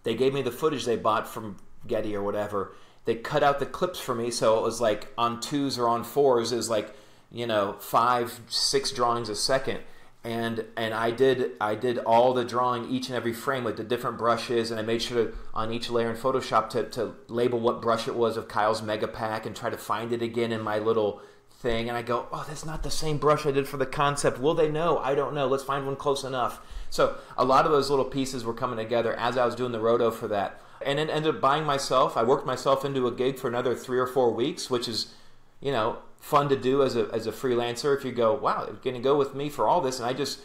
they gave me the footage they bought from Getty or whatever. They cut out the clips for me, so it was like on twos or on fours is like you know five, six drawings a second and and I did I did all the drawing each and every frame with the different brushes and I made sure to, on each layer in Photoshop to, to label what brush it was of Kyle's Mega Pack and try to find it again in my little thing and I go oh that's not the same brush I did for the concept will they know I don't know let's find one close enough so a lot of those little pieces were coming together as I was doing the roto for that and then ended up buying myself I worked myself into a gig for another three or four weeks which is you know fun to do as a, as a freelancer if you go, wow, it's going to go with me for all this. And I just,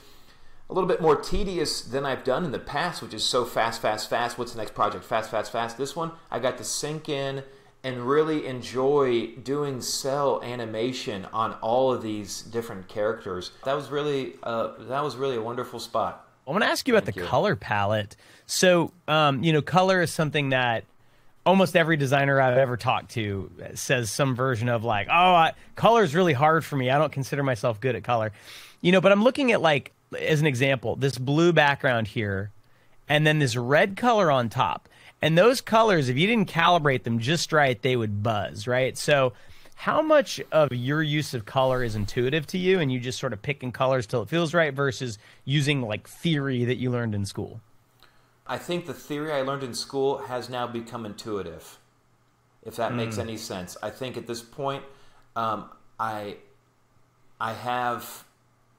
a little bit more tedious than I've done in the past, which is so fast, fast, fast. What's the next project? Fast, fast, fast. This one, I got to sink in and really enjoy doing cel animation on all of these different characters. That was really, uh, that was really a wonderful spot. I want to ask you about Thank the you. color palette. So, um, you know, color is something that almost every designer I've ever talked to says some version of like, "Oh, color is really hard for me. I don't consider myself good at color." You know, but I'm looking at like as an example, this blue background here and then this red color on top. And those colors, if you didn't calibrate them just right, they would buzz, right? So, how much of your use of color is intuitive to you and you just sort of picking colors till it feels right versus using like theory that you learned in school? I think the theory I learned in school has now become intuitive, if that mm. makes hmm. any sense. I think at this point, um, I I have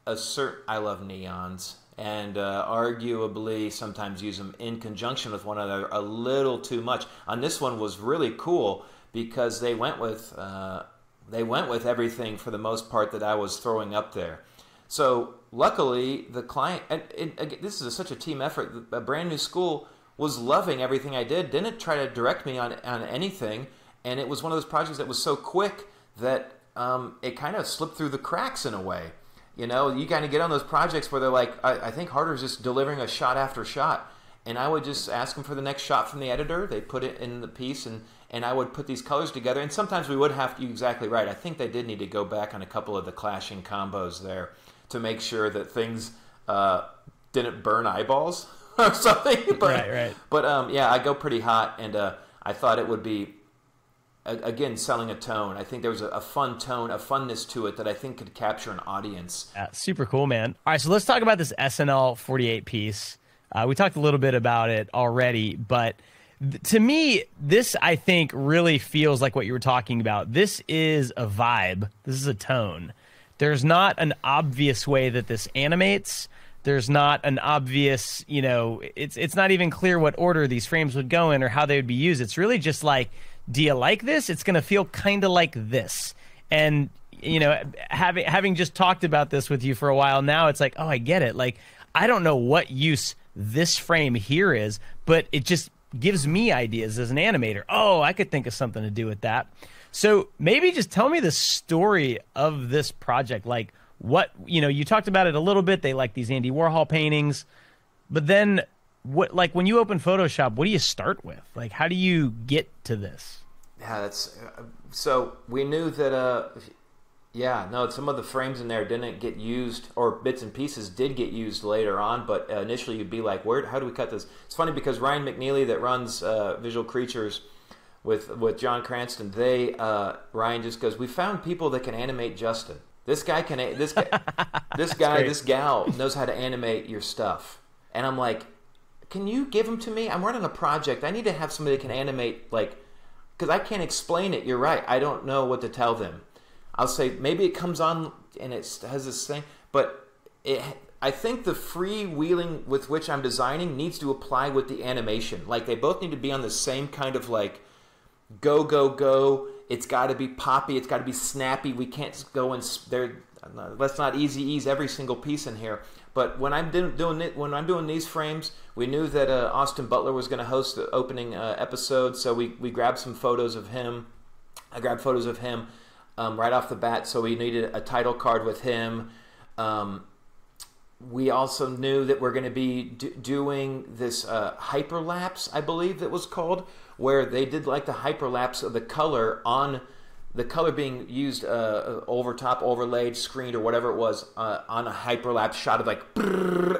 a certain. I love neons, and uh, arguably sometimes use them in conjunction with one another a little too much. On this one was really cool because they went with uh, they went with everything for the most part that I was throwing up there. So luckily, the client, and, and this is a, such a team effort. A brand new school was loving everything I did, didn't try to direct me on, on anything. And it was one of those projects that was so quick that um, it kind of slipped through the cracks in a way. You know, you kind of get on those projects where they're like, I, I think Harder's just delivering a shot after shot. And I would just ask them for the next shot from the editor. They put it in the piece, and, and I would put these colors together. And sometimes we would have to, you're exactly right. I think they did need to go back on a couple of the clashing combos there to make sure that things uh, didn't burn eyeballs <laughs> or something. <laughs> but, right, right. But um, yeah, I go pretty hot, and uh, I thought it would be again selling a tone. I think there was a, a, fun tone, a funness to it that I think could capture an audience. Yeah, super cool, man. All right, so let's talk about this SNL 48 piece. Uh, we talked a little bit about it already, but th- to me, this I think really feels like what you were talking about. This is a vibe. This is a tone. There's not an obvious way that this animates. There's not an obvious, you know, it's it's not even clear what order these frames would go in or how they would be used. It's really just like, do you like this? It's going to feel kind of like this. And you know, having having just talked about this with you for a while now, it's like, oh, I get it. Like, I don't know what use this frame here is, but it just gives me ideas as an animator. Oh, I could think of something to do with that. So maybe just tell me the story of this project. Like what you know, you talked about it a little bit. They like these Andy Warhol paintings, but then what? Like when you open Photoshop, what do you start with? Like how do you get to this? Yeah, that's uh, so we knew that. Uh, yeah, no, some of the frames in there didn't get used, or bits and pieces did get used later on. But initially, you'd be like, "Where? How do we cut this?" It's funny because Ryan McNeely, that runs uh, Visual Creatures with with John Cranston, they uh, Ryan just goes, "We found people that can animate Justin. This guy can this guy <laughs> this guy this gal knows how to animate your stuff." And I'm like, "Can you give them to me? I'm running a project. I need to have somebody that can animate like because I can't explain it. You're right. I don't know what to tell them. I'll say maybe it comes on and it has this thing, but it I think the freewheeling with which I'm designing needs to apply with the animation. Like they both need to be on the same kind of like go go go. It's got to be poppy. It's got to be snappy. We can't go and there. Let's not easy ease every single piece in here. But when I'm doing it, when I'm doing these frames, we knew that uh, Austin Butler was going to host the opening uh, episode, so we we grabbed some photos of him. I grabbed photos of him um, right off the bat, so we needed a title card with him. Um, we also knew that we're going to be doing this uh, hyperlapse, I believe that was called, where they did like the hyperlapse of the color on the color being used uh, over top, overlaid, screened, or whatever it was uh, on a hyperlapse shot of like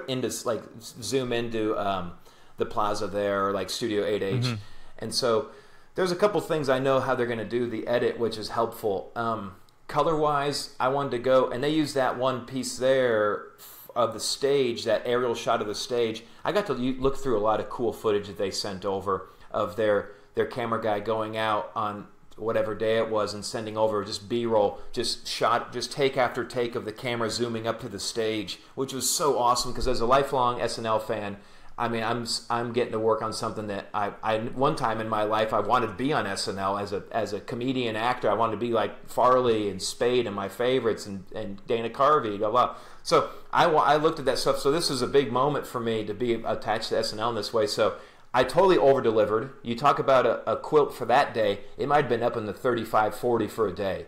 into like zoom into um, the plaza there, or like Studio 8H, mm-hmm. and so there's a couple things I know how they're going to do the edit, which is helpful. Um, color wise, I wanted to go, and they use that one piece there of the stage, that aerial shot of the stage. I got to look through a lot of cool footage that they sent over of their their camera guy going out on whatever day it was and sending over just b-roll just shot just take after take of the camera zooming up to the stage which was so awesome because as a lifelong snl fan i mean i'm i'm getting to work on something that i i one time in my life i wanted to be on snl as a as a comedian actor. I wanted to be like farley and spade and my favorites and and dana carvey blah blah. So i i looked at that stuff. So this is a big moment for me to be attached to snl in this way. So I totally over delivered. You talk about a, a, quilt for that day, it might have been up in the 35, 40 for a day.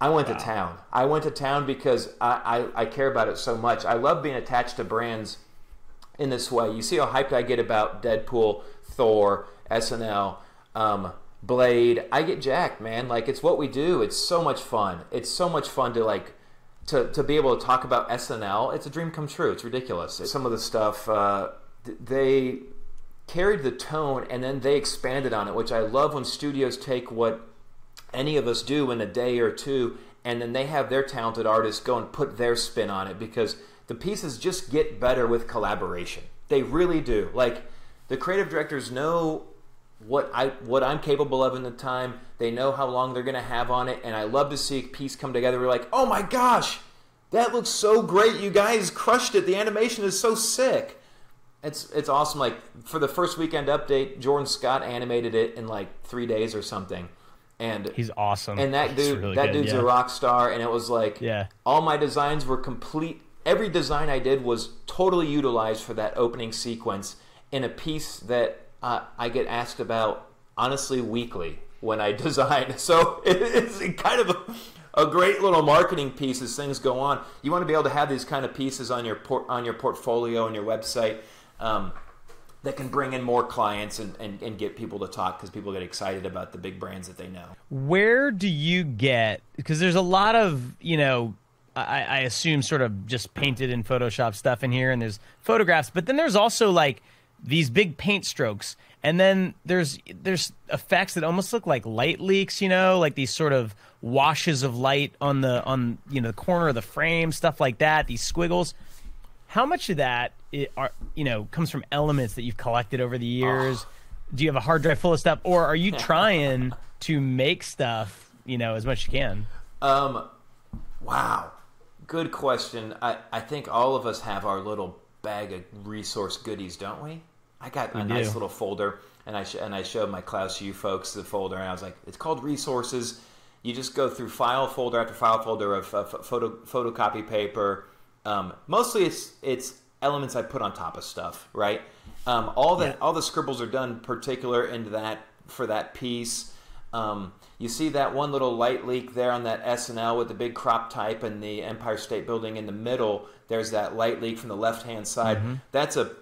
I went wow. to town. I went to town because I, I, I, care about it so much. I love being attached to brands in this way. You see how hyped I get about Deadpool, Thor, SNL, um, Blade. I get jacked, man. Like it's what we do. It's so much fun. It's so much fun to like to, to be able to talk about SNL. It's a dream come true. It's ridiculous. Some of the stuff uh, they carried the tone and then they expanded on it, which I love when studios take what any of us do in a day or two and then they have their talented artists go and put their spin on it because the pieces just get better with collaboration. They really do. Like the creative directors know what I what I'm capable of in the time. They know how long they're going to have on it, and I love to see a piece come together. We're like, oh my gosh, that looks so great! You guys crushed it. The animation is so sick it's it's awesome. Like for the first weekend update, Jordan Scott animated it in like three days or something, and he's awesome. And that dude, really that good, dude's yeah. a rock star. And it was like, yeah, all my designs were complete. Every design I did was totally utilized for that opening sequence in a piece that uh, I get asked about honestly weekly when I <laughs> design. So it's kind of a, a, great little marketing piece as things go on. You want to be able to have these kind of pieces on your port, on your portfolio and your website um, that can bring in more clients and, and, and get people to talk because people get excited about the big brands that they know. Where do you get, because there's a lot of, you know, I, I assume sort of just painted in Photoshop stuff in here and there's photographs, but then there's also like these big paint strokes and then there's there's effects that almost look like light leaks you know like these sort of washes of light on the on you know the corner of the frame stuff like that these squiggles how much of that it are you know comes from elements that you've collected over the years? Oh. Do you have a hard drive full of stuff, or are you <laughs> trying to make stuff you know as much as you can? Um, wow, good question. I I think all of us have our little bag of resource goodies, don't we? I got we a do. nice little folder, and I sh- and I showed my CLAUS U folks the folder, and I was like, it's called resources. You just go through file folder after file folder of, of photo photocopy paper um, mostly it's it's elements I put on top of stuff, right? Um, all the yeah. all the scribbles are done particular into that for that piece. Um, you see that one little light leak there on that SNL with the big crop type and the Empire State Building in the middle. There's that light leak from the left hand side. Mm-hmm. That's a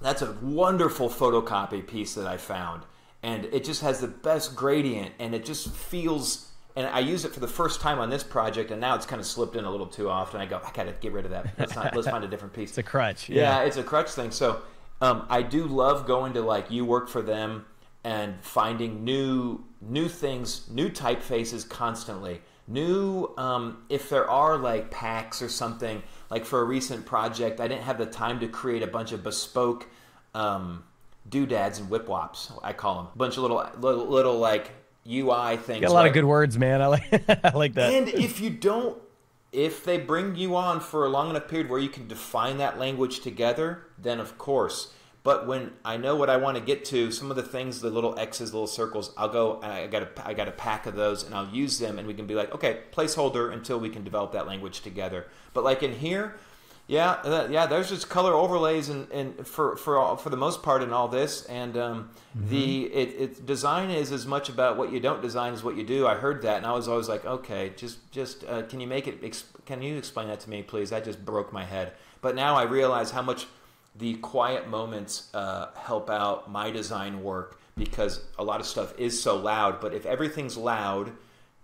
that's a wonderful photocopy piece that I found, and it just has the best gradient, and it just feels and I used it for the first time on this project, and now it's kind of slipped in a little too often. I go, I gotta get rid of that. Let's, not, let's find a different piece. It's a crutch. Yeah, yeah it's a crutch thing. So um, I do love going to like you work for them and finding new new things, new typefaces constantly. New, um, if there are like packs or something, like for a recent project, I didn't have the time to create a bunch of bespoke um, doodads and whipwops. I call them a bunch of little little, little like UI things. Got a lot of good words, man. <laughs> I like I like that. And if you don't, if they bring you on for a long enough period where you can define that language together, then of course. But when I know what I want to get to, some of the things, the little X's, little circles, I'll go. I got a, I got a pack of those, and I'll use them, and we can be like, okay, placeholder until we can develop that language together. But like in here, yeah, uh, yeah. There's just color overlays and, and for for all, for the most part in all this, and um, mm-hmm. the it, it design is as much about what you don't design as what you do. I heard that, and I was always like, okay, just just uh, can you make it? Can you explain that to me, please? That just broke my head. But now I realize how much the quiet moments uh, help out my design work because a lot of stuff is so loud. But if everything's loud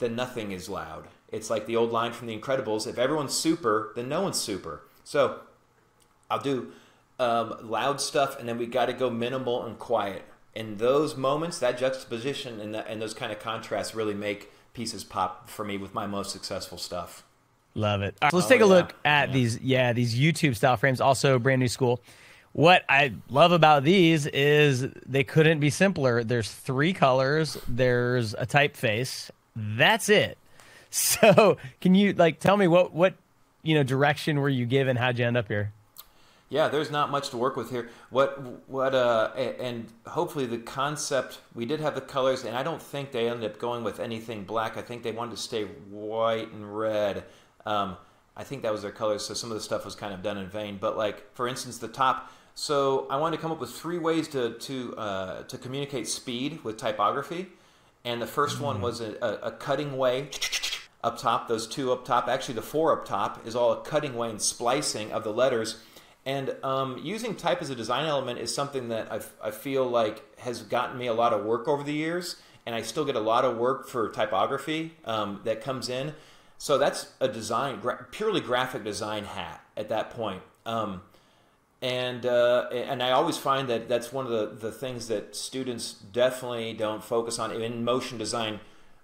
then nothing is loud. It's like the old line from The Incredibles: if everyone's super, then no one's super. So I'll do um, loud stuff, and then we got to go minimal and quiet. In those moments, that juxtaposition and, the, and those kind of contrasts really make pieces pop for me with my most successful stuff. Love it. All right, so let's oh, take a yeah. look at yeah. these, yeah, these YouTube style frames. Also, brand new school. What I love about these is they couldn't be simpler. There's three colors. There's a typeface. That's it. <laughs> So, can you like tell me what what you know direction were you given? How'd you end up here? Yeah, there's not much to work with here. What what uh and hopefully the concept we did have the colors and I don't think they ended up going with anything black. I think they wanted to stay white and red. Um, I think that was their colors, so some of the stuff was kind of done in vain. But like for instance, the top. So I wanted to come up with three ways to to uh, to communicate speed with typography, and the 1st mm-hmm. one was a, a, a cutting way up top. Those two up top, actually the four up top, is all a cutting way and splicing of the letters and um, using type as a design element is something that I, I feel like has gotten me a lot of work over the years, and I still get a lot of work for typography um, that comes in. So that's a design, gra- purely graphic design hat at that point. Um, and uh, and I always find that that's one of the, the things that students definitely don't focus on in motion design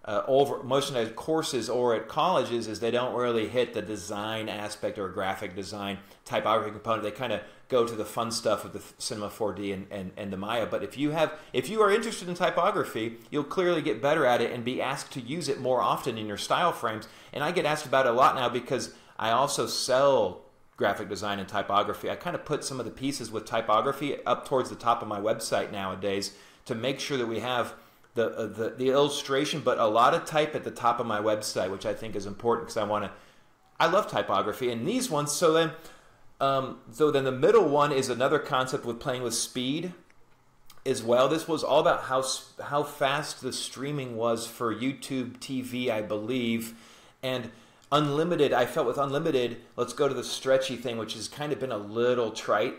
uh, over most of the courses or at colleges is they don't really hit the design aspect or graphic design typography component. They kind of go to the fun stuff of the Cinema 4D and, and, and the Maya. But if you have if you are interested in typography, you'll clearly get better at it and be asked to use it more often in your style frames. And I get asked about it a lot now because I also sell graphic design and typography. I kind of put some of the pieces with typography up towards the top of my website nowadays to make sure that we have – the, uh, the, the illustration, but a lot of type at the top of my website, which I think is important because I want to. I love typography, and these ones. So then, um, so then the middle one is another concept with playing with speed, as well. This was all about how how fast the streaming was for YouTube TV, I believe, and unlimited. I felt with unlimited. Let's go to the stretchy thing, which has kind of been a little trite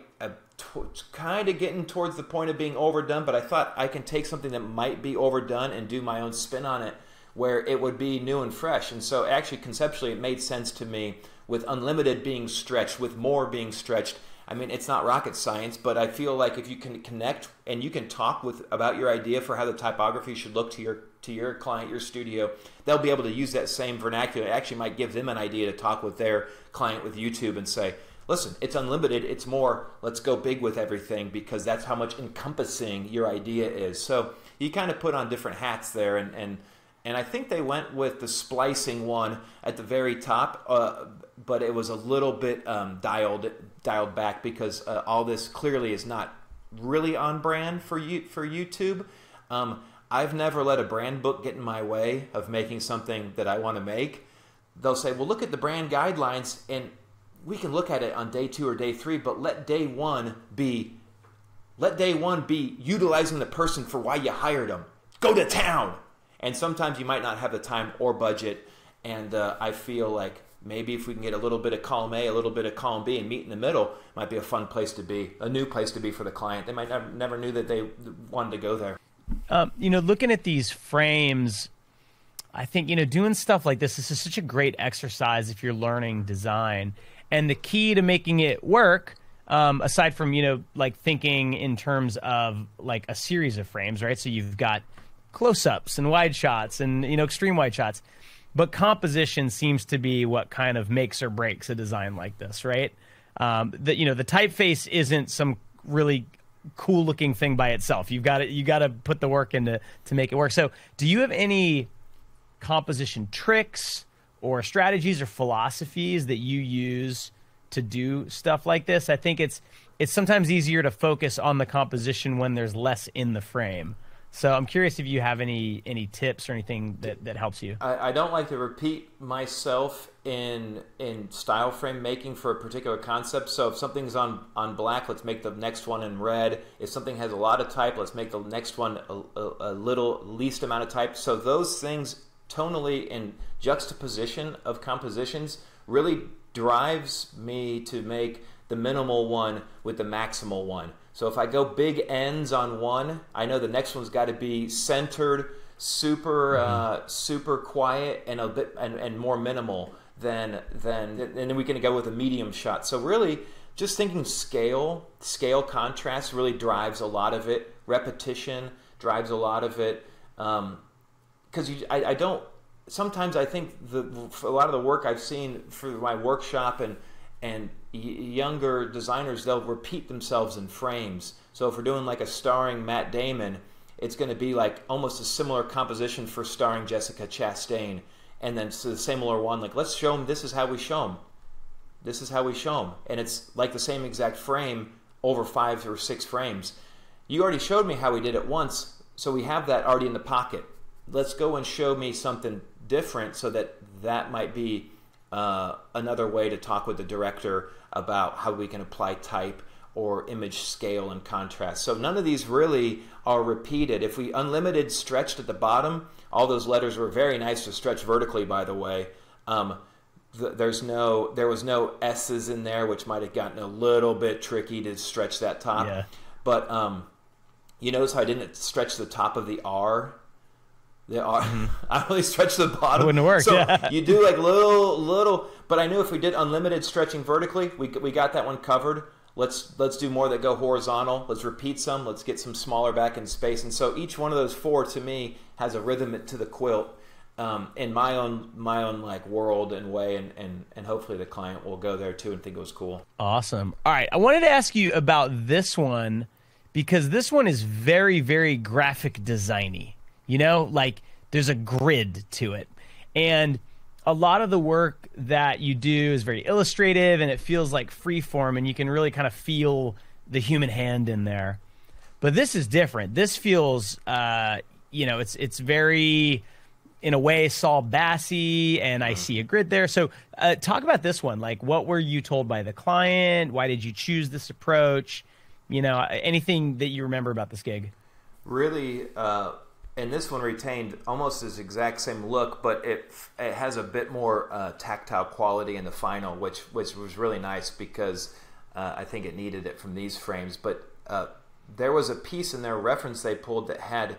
kind of getting towards the point of being overdone, but I thought I can take something that might be overdone and do my own spin on it where it would be new and fresh. And so, actually, conceptually, it made sense to me with unlimited being stretched, with more being stretched. I mean, it's not rocket science, but I feel like if you can connect and you can talk with about your idea for how the typography should look to your to your client, your studio, they'll be able to use that same vernacular. It actually might give them an idea to talk with their client with YouTube and say, listen, it's unlimited. It's more, let's go big with everything because that's how much encompassing your idea is. So you kind of put on different hats there. And, and, and I think they went with the splicing one at the very top, uh, but it was a little bit um, dialed, dialed back because uh, all this clearly is not really on brand for, you, for YouTube. Um, I've never let a brand book get in my way of making something that I want to make. They'll say, well, look at the brand guidelines. And we can look at it on day two or day three, but let day one be let day one be utilizing the person for why you hired them. Go to town. And sometimes you might not have the time or budget. And uh, I feel like maybe if we can get a little bit of column A, a little bit of column B, and meet in the middle, might be a fun place to be, a new place to be for the client. They might never, never knew that they wanted to go there. Um, you know, looking at these frames, I think you know doing stuff like this, this is such a great exercise if you're learning design. And the key to making it work, um, aside from you know like thinking in terms of like a series of frames, right? So you've got close-ups and wide shots and you know extreme wide shots, but composition seems to be what kind of makes or breaks a design like this, right? Um, that you know the typeface isn't some really cool looking thing by itself. You've got to you got to put the work into to make it work. So, do you have any composition tricks or strategies or philosophies that you use to do stuff like this. I think it's it's sometimes easier to focus on the composition when there's less in the frame. So I'm curious if you have any any tips or anything that, that helps you. I, I don't like to repeat myself in in style frame making for a particular concept. So if something's on on black, let's make the next one in red. If something has a lot of type, let's make the next one a, a, a little least amount of type. So those things tonally and juxtaposition of compositions really drives me to make the minimal one with the maximal one. So if I go big ends on one, I know the next one's got to be centered super uh, super quiet and a bit and, and more minimal than than and then we can go with a medium shot. So really, just thinking scale, scale contrast really drives a lot of it. Repetition drives a lot of it. Because you, I, I don't. Sometimes I think the a lot of the work I've seen for my workshop and and younger designers they'll repeat themselves in frames. So if we're doing like a starring Matt Damon, it's going to be like almost a similar composition for starring Jessica Chastain, and then so the similar one like let's show them this is how we show them this is how we show them. And it's like the same exact frame over five or six frames. You already showed me how we did it once, so we have that already in the pocket. Let's go and show me something different so that that might be uh, another way to talk with the director about how we can apply type or image scale and contrast. So none of these really are repeated. If we unlimited stretched at the bottom, all those letters were very nice to stretch vertically, by the way. Um, there's no there was no s's in there which might have gotten a little bit tricky to stretch that top Yeah. but um you notice how i didn't stretch the top of the r the r <laughs> i only stretch the bottom Wouldn't work. so yeah. you do like little little but i knew if we did unlimited stretching vertically we, we got that one covered let's let's do more that go horizontal let's repeat some let's get some smaller back in space and so each one of those four to me has a rhythm to the quilt um, in my own my own like world and way and, and and hopefully the client will go there too and think it was cool Awesome. All right. I wanted to ask you about this one because this one is very, very graphic designy. You know, like there's a grid to it. And a lot of the work that you do is very illustrative and it feels like free form and you can really kind of feel the human hand in there. But this is different. This feels uh, you know, it's it's very in a way Saul Bassey, and I see a grid there. So, uh, talk about this one. Like, what were you told by the client? Why did you choose this approach? You know, anything that you remember about this gig? really uh, and this one retained almost his exact same look but it it has a bit more uh, tactile quality in the final which which was really nice because uh, I think it needed it from these frames but uh, there was a piece in their reference they pulled that had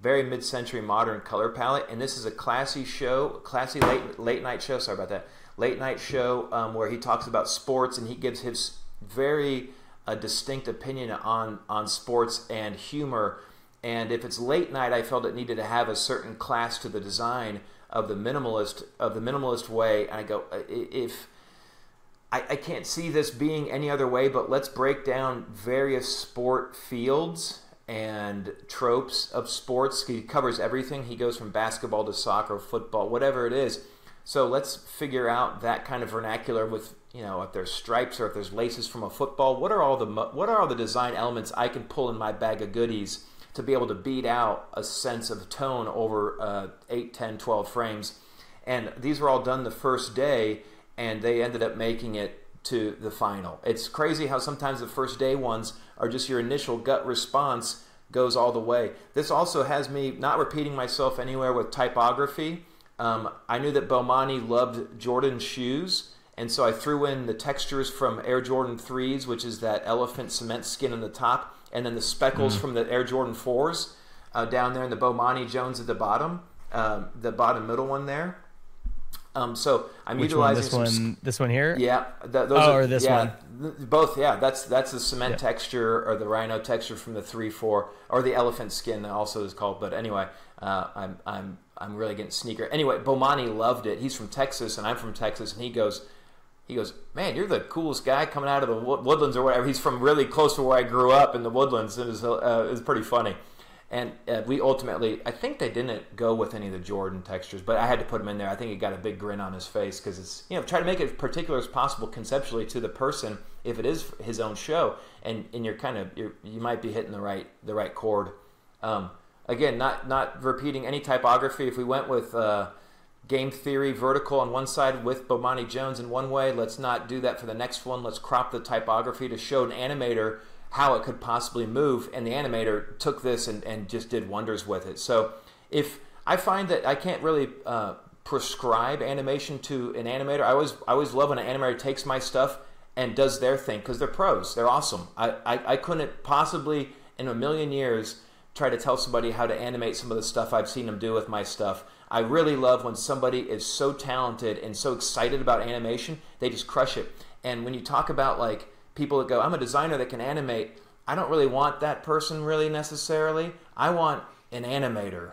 very mid-century modern color palette and this is a classy show classy late late night show sorry about that late night show um, where he talks about sports and he gives his very a distinct opinion on on sports and humor. And if it's late night, I felt it needed to have a certain class to the design of the minimalist of the minimalist way. And I go, if I, I can't see this being any other way, but let's break down various sport fields and tropes of sports. He covers everything. He goes from basketball to soccer, football, whatever it is. So let's figure out that kind of vernacular with you know if there's stripes or if there's laces from a football. What are all the what are all the design elements I can pull in my bag of goodies to be able to beat out a sense of tone over uh, 8, 10, 12 frames? And these were all done the first day, and they ended up making it to the final. It's crazy how sometimes the first day ones are just your initial gut response goes all the way. This also has me not repeating myself anywhere with typography. Um, I knew that Bomani loved Jordan shoes, and so I threw in the textures from Air Jordan 3s, which is that elephant cement skin on the top, and then the speckles from the Air Jordan 4s uh, down there, and the Bomani Jones at the bottom, um, the bottom middle one there. Um, so I'm Which one? utilizing This some one? This one here? yeah, th- those Oh, are, or this yeah, one. th- both. Yeah, that's that's the cement Yeah. texture or the rhino texture from the three four or the elephant skin that also is called. But anyway, uh, I'm I'm I'm really getting sneaker. Anyway, Bomani loved it. He's from Texas and I'm from Texas, and he goes. He goes, man, you're the coolest guy coming out of the woodlands or whatever. He's from really close to where I grew up in the woodlands. It was, uh, it was pretty funny. And uh, we ultimately, I think they didn't go with any of the Jordan textures, but I had to put him in there. I think he got a big grin on his face because it's, you know, try to make it as particular as possible conceptually to the person if it is his own show. And, and you're kind of, you're, you might be hitting the right, the right chord. Um, again, not, not repeating any typography. If we went with, uh, game theory vertical on one side with Bomani Jones in one way. Let's not do that for the next one. Let's crop the typography to show an animator how it could possibly move. And the animator took this and, and just did wonders with it. So if I find that I can't really uh, prescribe animation to an animator, I always I always love when an animator takes my stuff and does their thing because they're pros. They're awesome. I, I, I couldn't possibly in a million years try to tell somebody how to animate some of the stuff I've seen them do with my stuff. I really love when somebody is so talented and so excited about animation, they just crush it. And when you talk about like people that go, I'm a designer that can animate, I don't really want that person really necessarily. I want an animator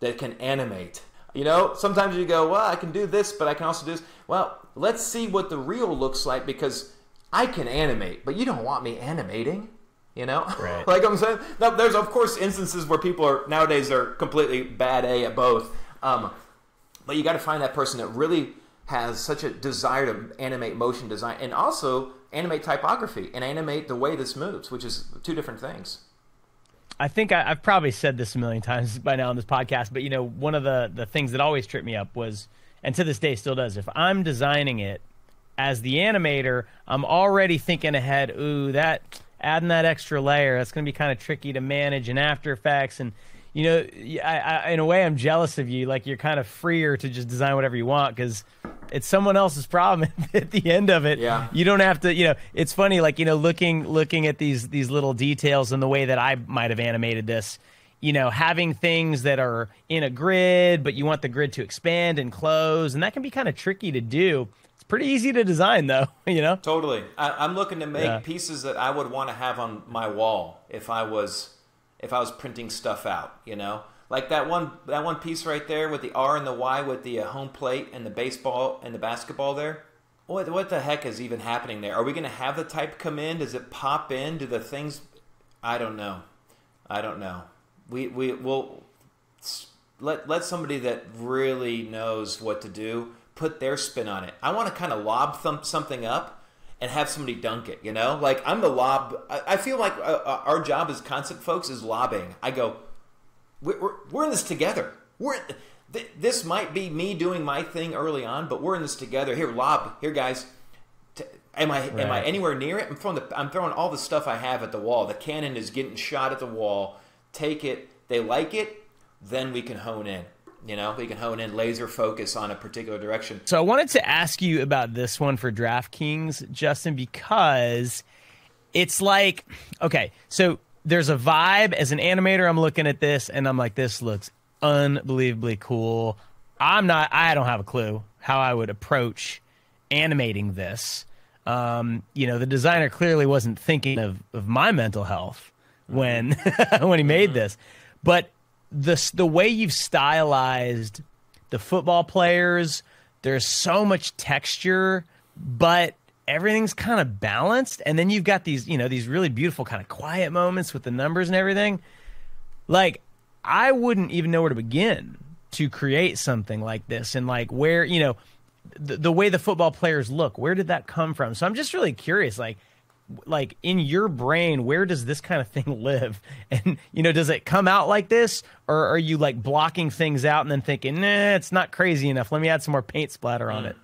that can animate. You know, sometimes you go, well, I can do this, but I can also do this. Well, let's see what the real looks like because I can animate, but you don't want me animating. You know, right. <laughs> like I'm saying. Now, there's of course instances where people are nowadays are completely bad A at both. Um, but you got to find that person that really has such a desire to animate motion design and also animate typography and animate the way this moves, which is two different things. I think I, have probably said this a million <laughs> times by now on this podcast, but you know, one of the the things that always tripped me up was, and to this day still does, if I'm designing it as the animator, I'm already thinking ahead. Ooh, that adding that extra layer that's going to be kind of tricky to manage in After Effects and you know I, I, in a way I'm jealous of you. Like you're kind of freer to just design whatever you want because it's someone else's problem <laughs> at the end of it. Yeah. You don't have to you know it's funny like you know looking looking at these these little details and the way that I might have animated this you know having things that are in a grid but you want the grid to expand and close and that can be kind of tricky to do. It's pretty easy to design though <laughs> you know? Totally. I, am looking to make yeah. pieces that i would want to have on my wall if i was if i was printing stuff out you know? Like that one that one piece right there with the r and the y with the uh, home plate and the baseball and the basketball there. What, what the heck is even happening there? Are we going to have the type come in? Does it pop in? Do the things i don't know. I don't know. We we will let let somebody that really knows what to do put their spin on it. I want to kind of lob thump something up and have somebody dunk it. You know, like I'm the lob. I, feel like uh, uh, our job as concept folks is lobbing. I go, we're, we're, we're in this together. We're th- this might be me doing my thing early on, but we're in this together. Here, lob. Here, guys. T- am I right. am I anywhere near it? I'm throwing the I'm throwing all the stuff I have at the wall. The cannon is getting shot at the wall. Take it. They like it. Then we can hone in. You know, we can hone in laser focus on a particular direction. So I wanted to ask you about this one for DraftKings, Justin, because it's like, okay, so there's a vibe as an animator. I'm looking at this and I'm like, this looks unbelievably cool. I'm not, I don't have a clue how I would approach animating this. Um, you know, the designer clearly wasn't thinking of, of my mental health when <laughs> when he made mm-hmm. this. But the the way you've stylized the football players, there's so much texture, but everything's kind of balanced. And then you've got these, you know, these really beautiful kind of quiet moments with the numbers and everything. Like, I wouldn't even know where to begin to create something like this and like where, you know, the, the way the football players look, where did that come from? So I'm just really curious, like, like in your brain where does this kind of thing <laughs> live? And you know does it come out like this or are you like blocking things out and then thinking nah it's not crazy enough. Let me add some more paint splatter on mm. it.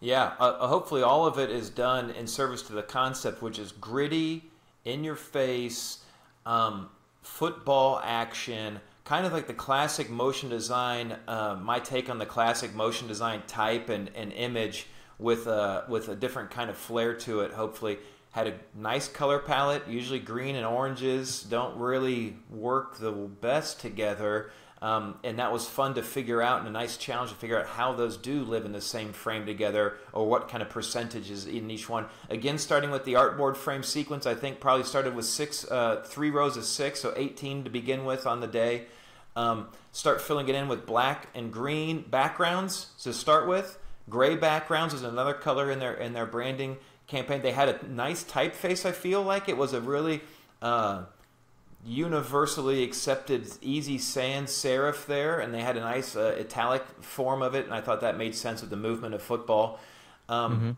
Yeah uh, uh, hopefully all of it is done in service to the concept which is gritty in your face um, football action kind of like the classic motion design uh, my take on the classic motion design type and, and image with a with a different kind of flair to it hopefully had a nice color palette. Usually, green and oranges don't really work the best together. Um, and that was fun to figure out and a nice challenge to figure out how those do live in the same frame together or what kind of percentages in each one. Again, starting with the artboard frame sequence, I think probably started with six, uh, three rows of six, so 18 to begin with on the day. Um, start filling it in with black and green backgrounds to start with. Gray backgrounds is another color in their in their branding campaign. They had a nice typeface. I feel like it was a really uh, universally accepted easy sans serif there, and they had a nice uh, italic form of it, and I thought that made sense with the movement of football. Um, mm-hmm.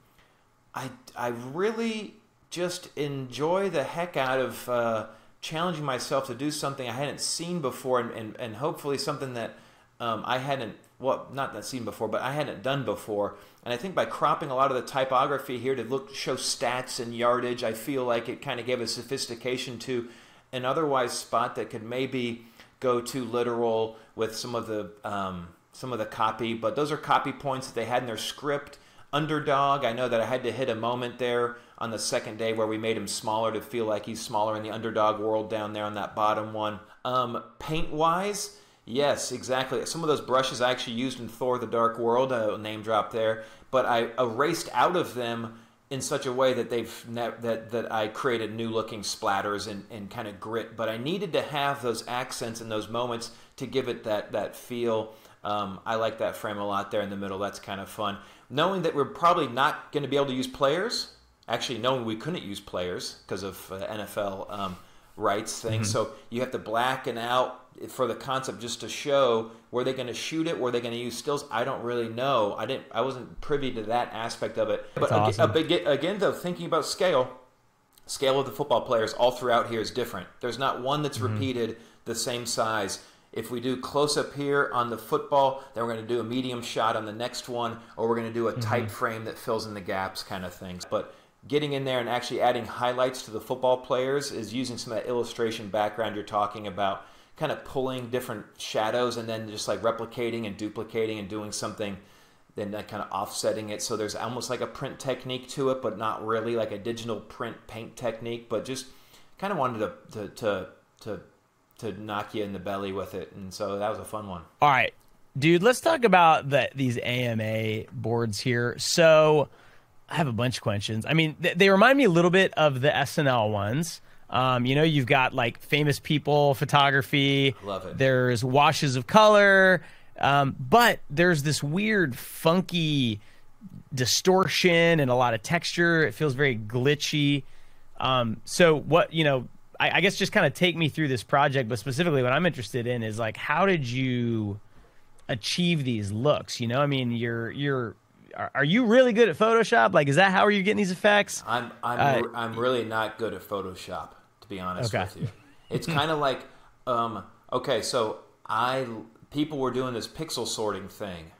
I I really just enjoy the heck out of uh, challenging myself to do something I hadn't seen before, and, and, and hopefully something that um, I hadn't well not that seen before, but I hadn't done before. And I think by cropping a lot of the typography here to look show stats and yardage, I feel like it kind of gave a sophistication to an otherwise spot that could maybe go too literal with some of the um, some of the copy. But those are copy points that they had in their script. Underdog, I know that I had to hit a moment there on the second day where we made him smaller to feel like he's smaller in the underdog world down there on that bottom one. Um, paint wise, yes, exactly. Some of those brushes I actually used in Thor: The Dark World, a name drop there, but I erased out of them in such a way that they've ne- that that I created new looking splatters and, and kind of grit. But I needed to have those accents and those moments to give it that that feel. Um, I like that frame a lot there in the middle. That's kind of fun. Knowing that we're probably not going to be able to use players, actually knowing we couldn't use players because of uh, NFL um, rights thing. Mm-hmm. So you have to blacken out for the concept just to show were they going to shoot it, were they going to use stills. I don't really know. I didn't. I wasn't privy to that aspect of it. That's but awesome. again, again, though, thinking about scale, scale of the football players all throughout here is different. There's not one that's mm-hmm. repeated the same size. If we do close up here on the football, then we're going to do a medium shot on the next one, or we're going to do a mm-hmm. tight frame that fills in the gaps, kind of things. But getting in there and actually adding highlights to the football players is using some of that illustration background you're talking about, kind of pulling different shadows and then just like replicating and duplicating and doing something, then that kind of offsetting it. So there's almost like a print technique to it, but not really like a digital print paint technique, but just kind of wanted to, to, to, to to knock you in the belly with it, and so that was a fun one. All right, dude, let's talk about the, these AMA boards here. So I have a bunch of questions. I mean, th- they remind me a little bit of the SNL ones. Um, you know, you've got like famous people photography. Love it. There's washes of color, um, but there's this weird, funky distortion and a lot of texture. It feels very glitchy. Um, so, what you know, I, I guess just kind of take me through this project, but specifically, what I'm interested in is like, how did you achieve these looks? You know, I mean, you're you're are, you really good at Photoshop? Like, is that how are you getting these effects? I'm I'm uh, I'm really not good at Photoshop, to be honest okay. with you. It's <laughs> kind of like, um, okay, so I people were doing this pixel sorting thing,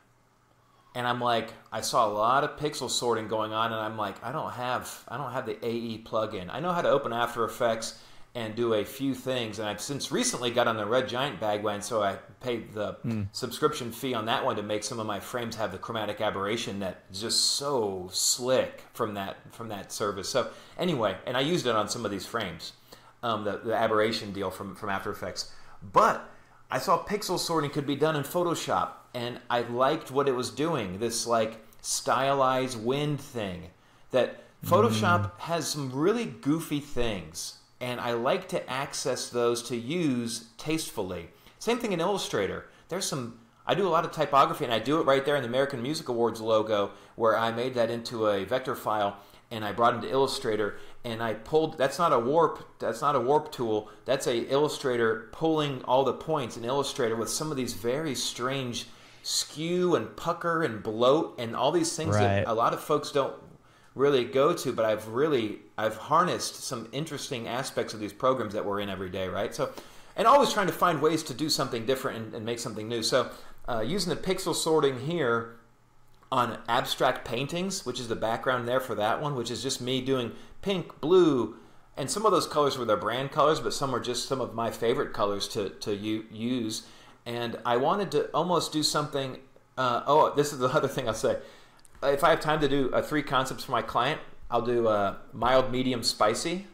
and I'm like, I saw a lot of pixel sorting going on, and I'm like, I don't have I don't have the AE plugin. I know how to open After Effects and do a few things. And I've since recently got on the Red Giant bagwagon, so I paid the mm. subscription fee on that one to make some of my frames have the chromatic aberration that's just so slick from that from that service. So anyway, and I used it on some of these frames, um, the, the aberration deal from from After Effects. But I saw pixel sorting could be done in Photoshop, and I liked what it was doing. This like stylized wind thing that Photoshop mm. has some really goofy things and I like to access those to use tastefully. Same thing in Illustrator. There's some I do a lot of typography and I do it right there in the American Music Awards logo where I made that into a vector file and I brought it into Illustrator and I pulled that's not a warp that's not a warp tool that's a illustrator pulling all the points in Illustrator with some of these very strange skew and pucker and bloat and all these things right. that a lot of folks don't really go to, but I've really I've harnessed some interesting aspects of these programs that we're in every day, right? So, and always trying to find ways to do something different and, and make something new. So, uh, using the pixel sorting here on abstract paintings, which is the background there for that one, which is just me doing pink, blue, and some of those colors were their brand colors, but some were just some of my favorite colors to to use. And I wanted to almost do something. Uh, oh, this is the other thing I'll say if I have time to do uh, three concepts for my client, I'll do uh, mild, medium, spicy.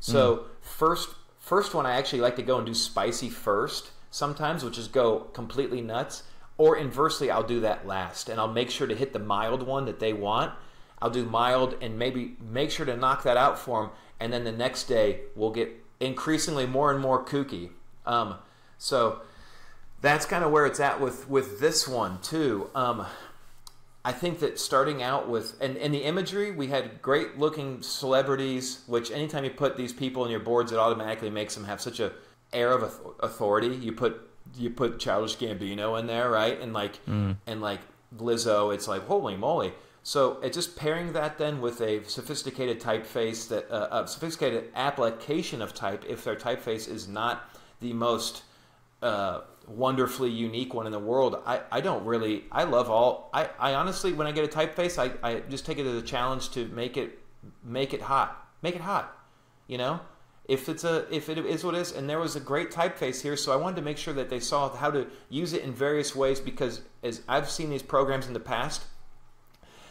So mm. first, first one I actually like to go and do spicy first sometimes, which is go completely nuts. Or inversely, I'll do that last, and I'll make sure to hit the mild one that they want. I'll do mild and maybe make sure to knock that out for them, and then the next day we'll get increasingly more and more kooky. Um, so that's kind of where it's at with with this one too. Um, I think that starting out with and, and the imagery, we had great looking celebrities, which anytime you put these people in your boards, it automatically makes them have such a air of authority. You put you put Childish Gambino in there, right? And like mm. and like Lizzo, it's like holy moly. So it's just pairing that then with a sophisticated typeface that uh, a sophisticated application of type, if their typeface is not the most uh, wonderfully unique one in the world. I, I don't really I love all I, I honestly when I get a typeface I, I just take it as a challenge to make it make it hot. Make it hot. You know? If it's a if it is what it is and there was a great typeface here so I wanted to make sure that they saw how to use it in various ways because as I've seen these programs in the past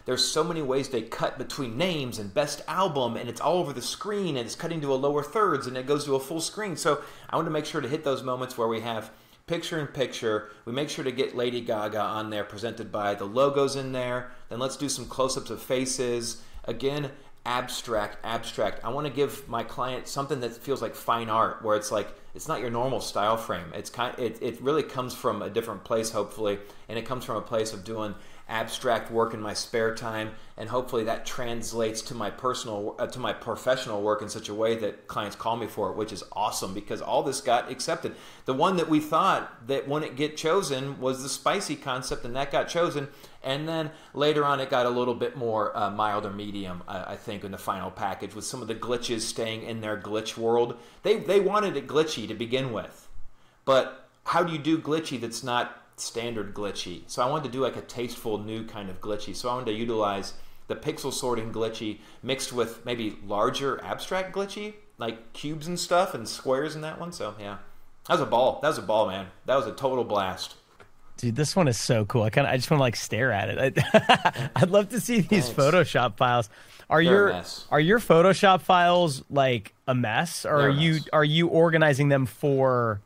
there's so many ways they cut between names and best album, and it's all over the screen, and it's cutting to a lower thirds, and it goes to a full screen. So I want to make sure to hit those moments where we have picture in picture. We make sure to get Lady Gaga on there, presented by the logos in there. Then let's do some close ups of faces. Again, abstract, abstract. I want to give my client something that feels like fine art, where it's like it's not your normal style frame. It's kind, it, it really comes from a different place, hopefully, and it comes from a place of doing abstract work in my spare time and hopefully that translates to my personal uh, to my professional work in such a way that clients call me for it which is awesome because all this got accepted. The one that we thought that wouldn't get chosen was the spicy concept and that got chosen and then later on it got a little bit more uh, mild or medium i think in the final package with some of the glitches staying in their glitch world. They, they wanted it glitchy to begin with but how do you do glitchy that's not standard glitchy. So I wanted to do like a tasteful new kind of glitchy. So I wanted to utilize the pixel sorting glitchy mixed with maybe larger abstract glitchy, like cubes and stuff and squares in that one. So yeah, that was a ball. That was a ball, man. That was a total blast. Dude, this one is so cool. I kind of, I just want to like stare at it. <laughs> I, would love to see these Thanks. Photoshop files. Are They're your are your Photoshop files like a mess, or They're are you are you organizing them for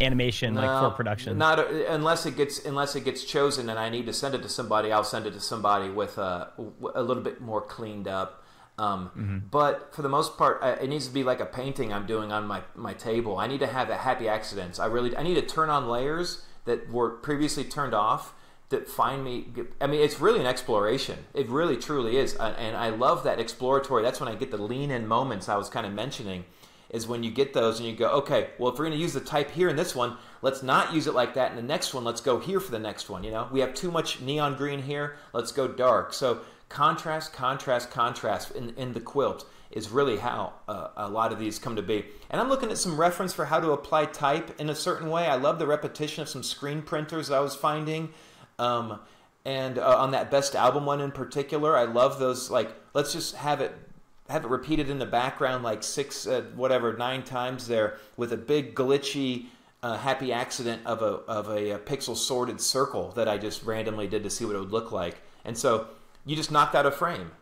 animation no, like for production. not unless it gets unless it gets chosen and i need to send it to somebody i'll send it to somebody with a, a little bit more cleaned up. Um, mm-hmm. but for the most part it needs to be like a painting i'm doing on my, my table. I need to have a happy accidents. I really i need to turn on layers that were previously turned off that find me i mean it's really an exploration. It really truly is. And i love that exploratory. That's when i get the lean in moments i was kind of mentioning is when you get those and you go, okay, well, if we're going to use the type here in this one, let's not use it like that in the next one. Let's go here for the next one. You know, we have too much neon green here. Let's go dark. So contrast, contrast, contrast in, in the quilt is really how uh, a lot of these come to be. And I'm looking at some reference for how to apply type in a certain way. I love the repetition of some screen printers I was finding. Um, and uh, on that best album one in particular, I love those. Like, let's just have it have it repeated in the background like six, uh, whatever, nine times there with a big glitchy uh, happy accident of a of a, a, pixel sorted circle that I just randomly did to see what it would look like. And so you just knocked out a frame.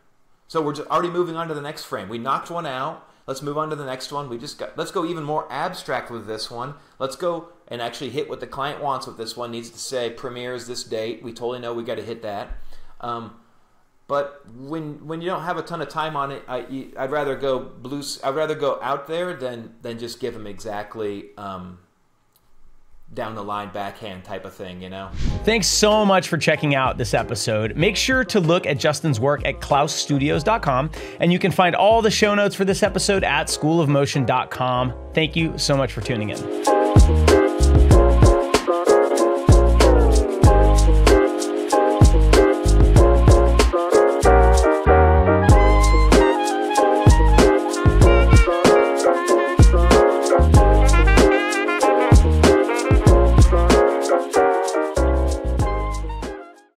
So we're just already moving on to the next frame. We knocked one out. Let's move on to the next one. We just got let's go even more abstract with this one. Let's go and actually hit what the client wants with this one. Needs to say premieres this date. We totally know we got to hit that. Um, but when when you don't have a ton of time on it, I, would rather go blue. I'd rather go out there than than just give them exactly um, down the line backhand type of thing, you know? Thanks so much for checking out this episode. Make sure to look at Justin's work at clausstudios.com, and you can find all the show notes for this episode at schoolofmotion.com. Thank you so much for tuning in.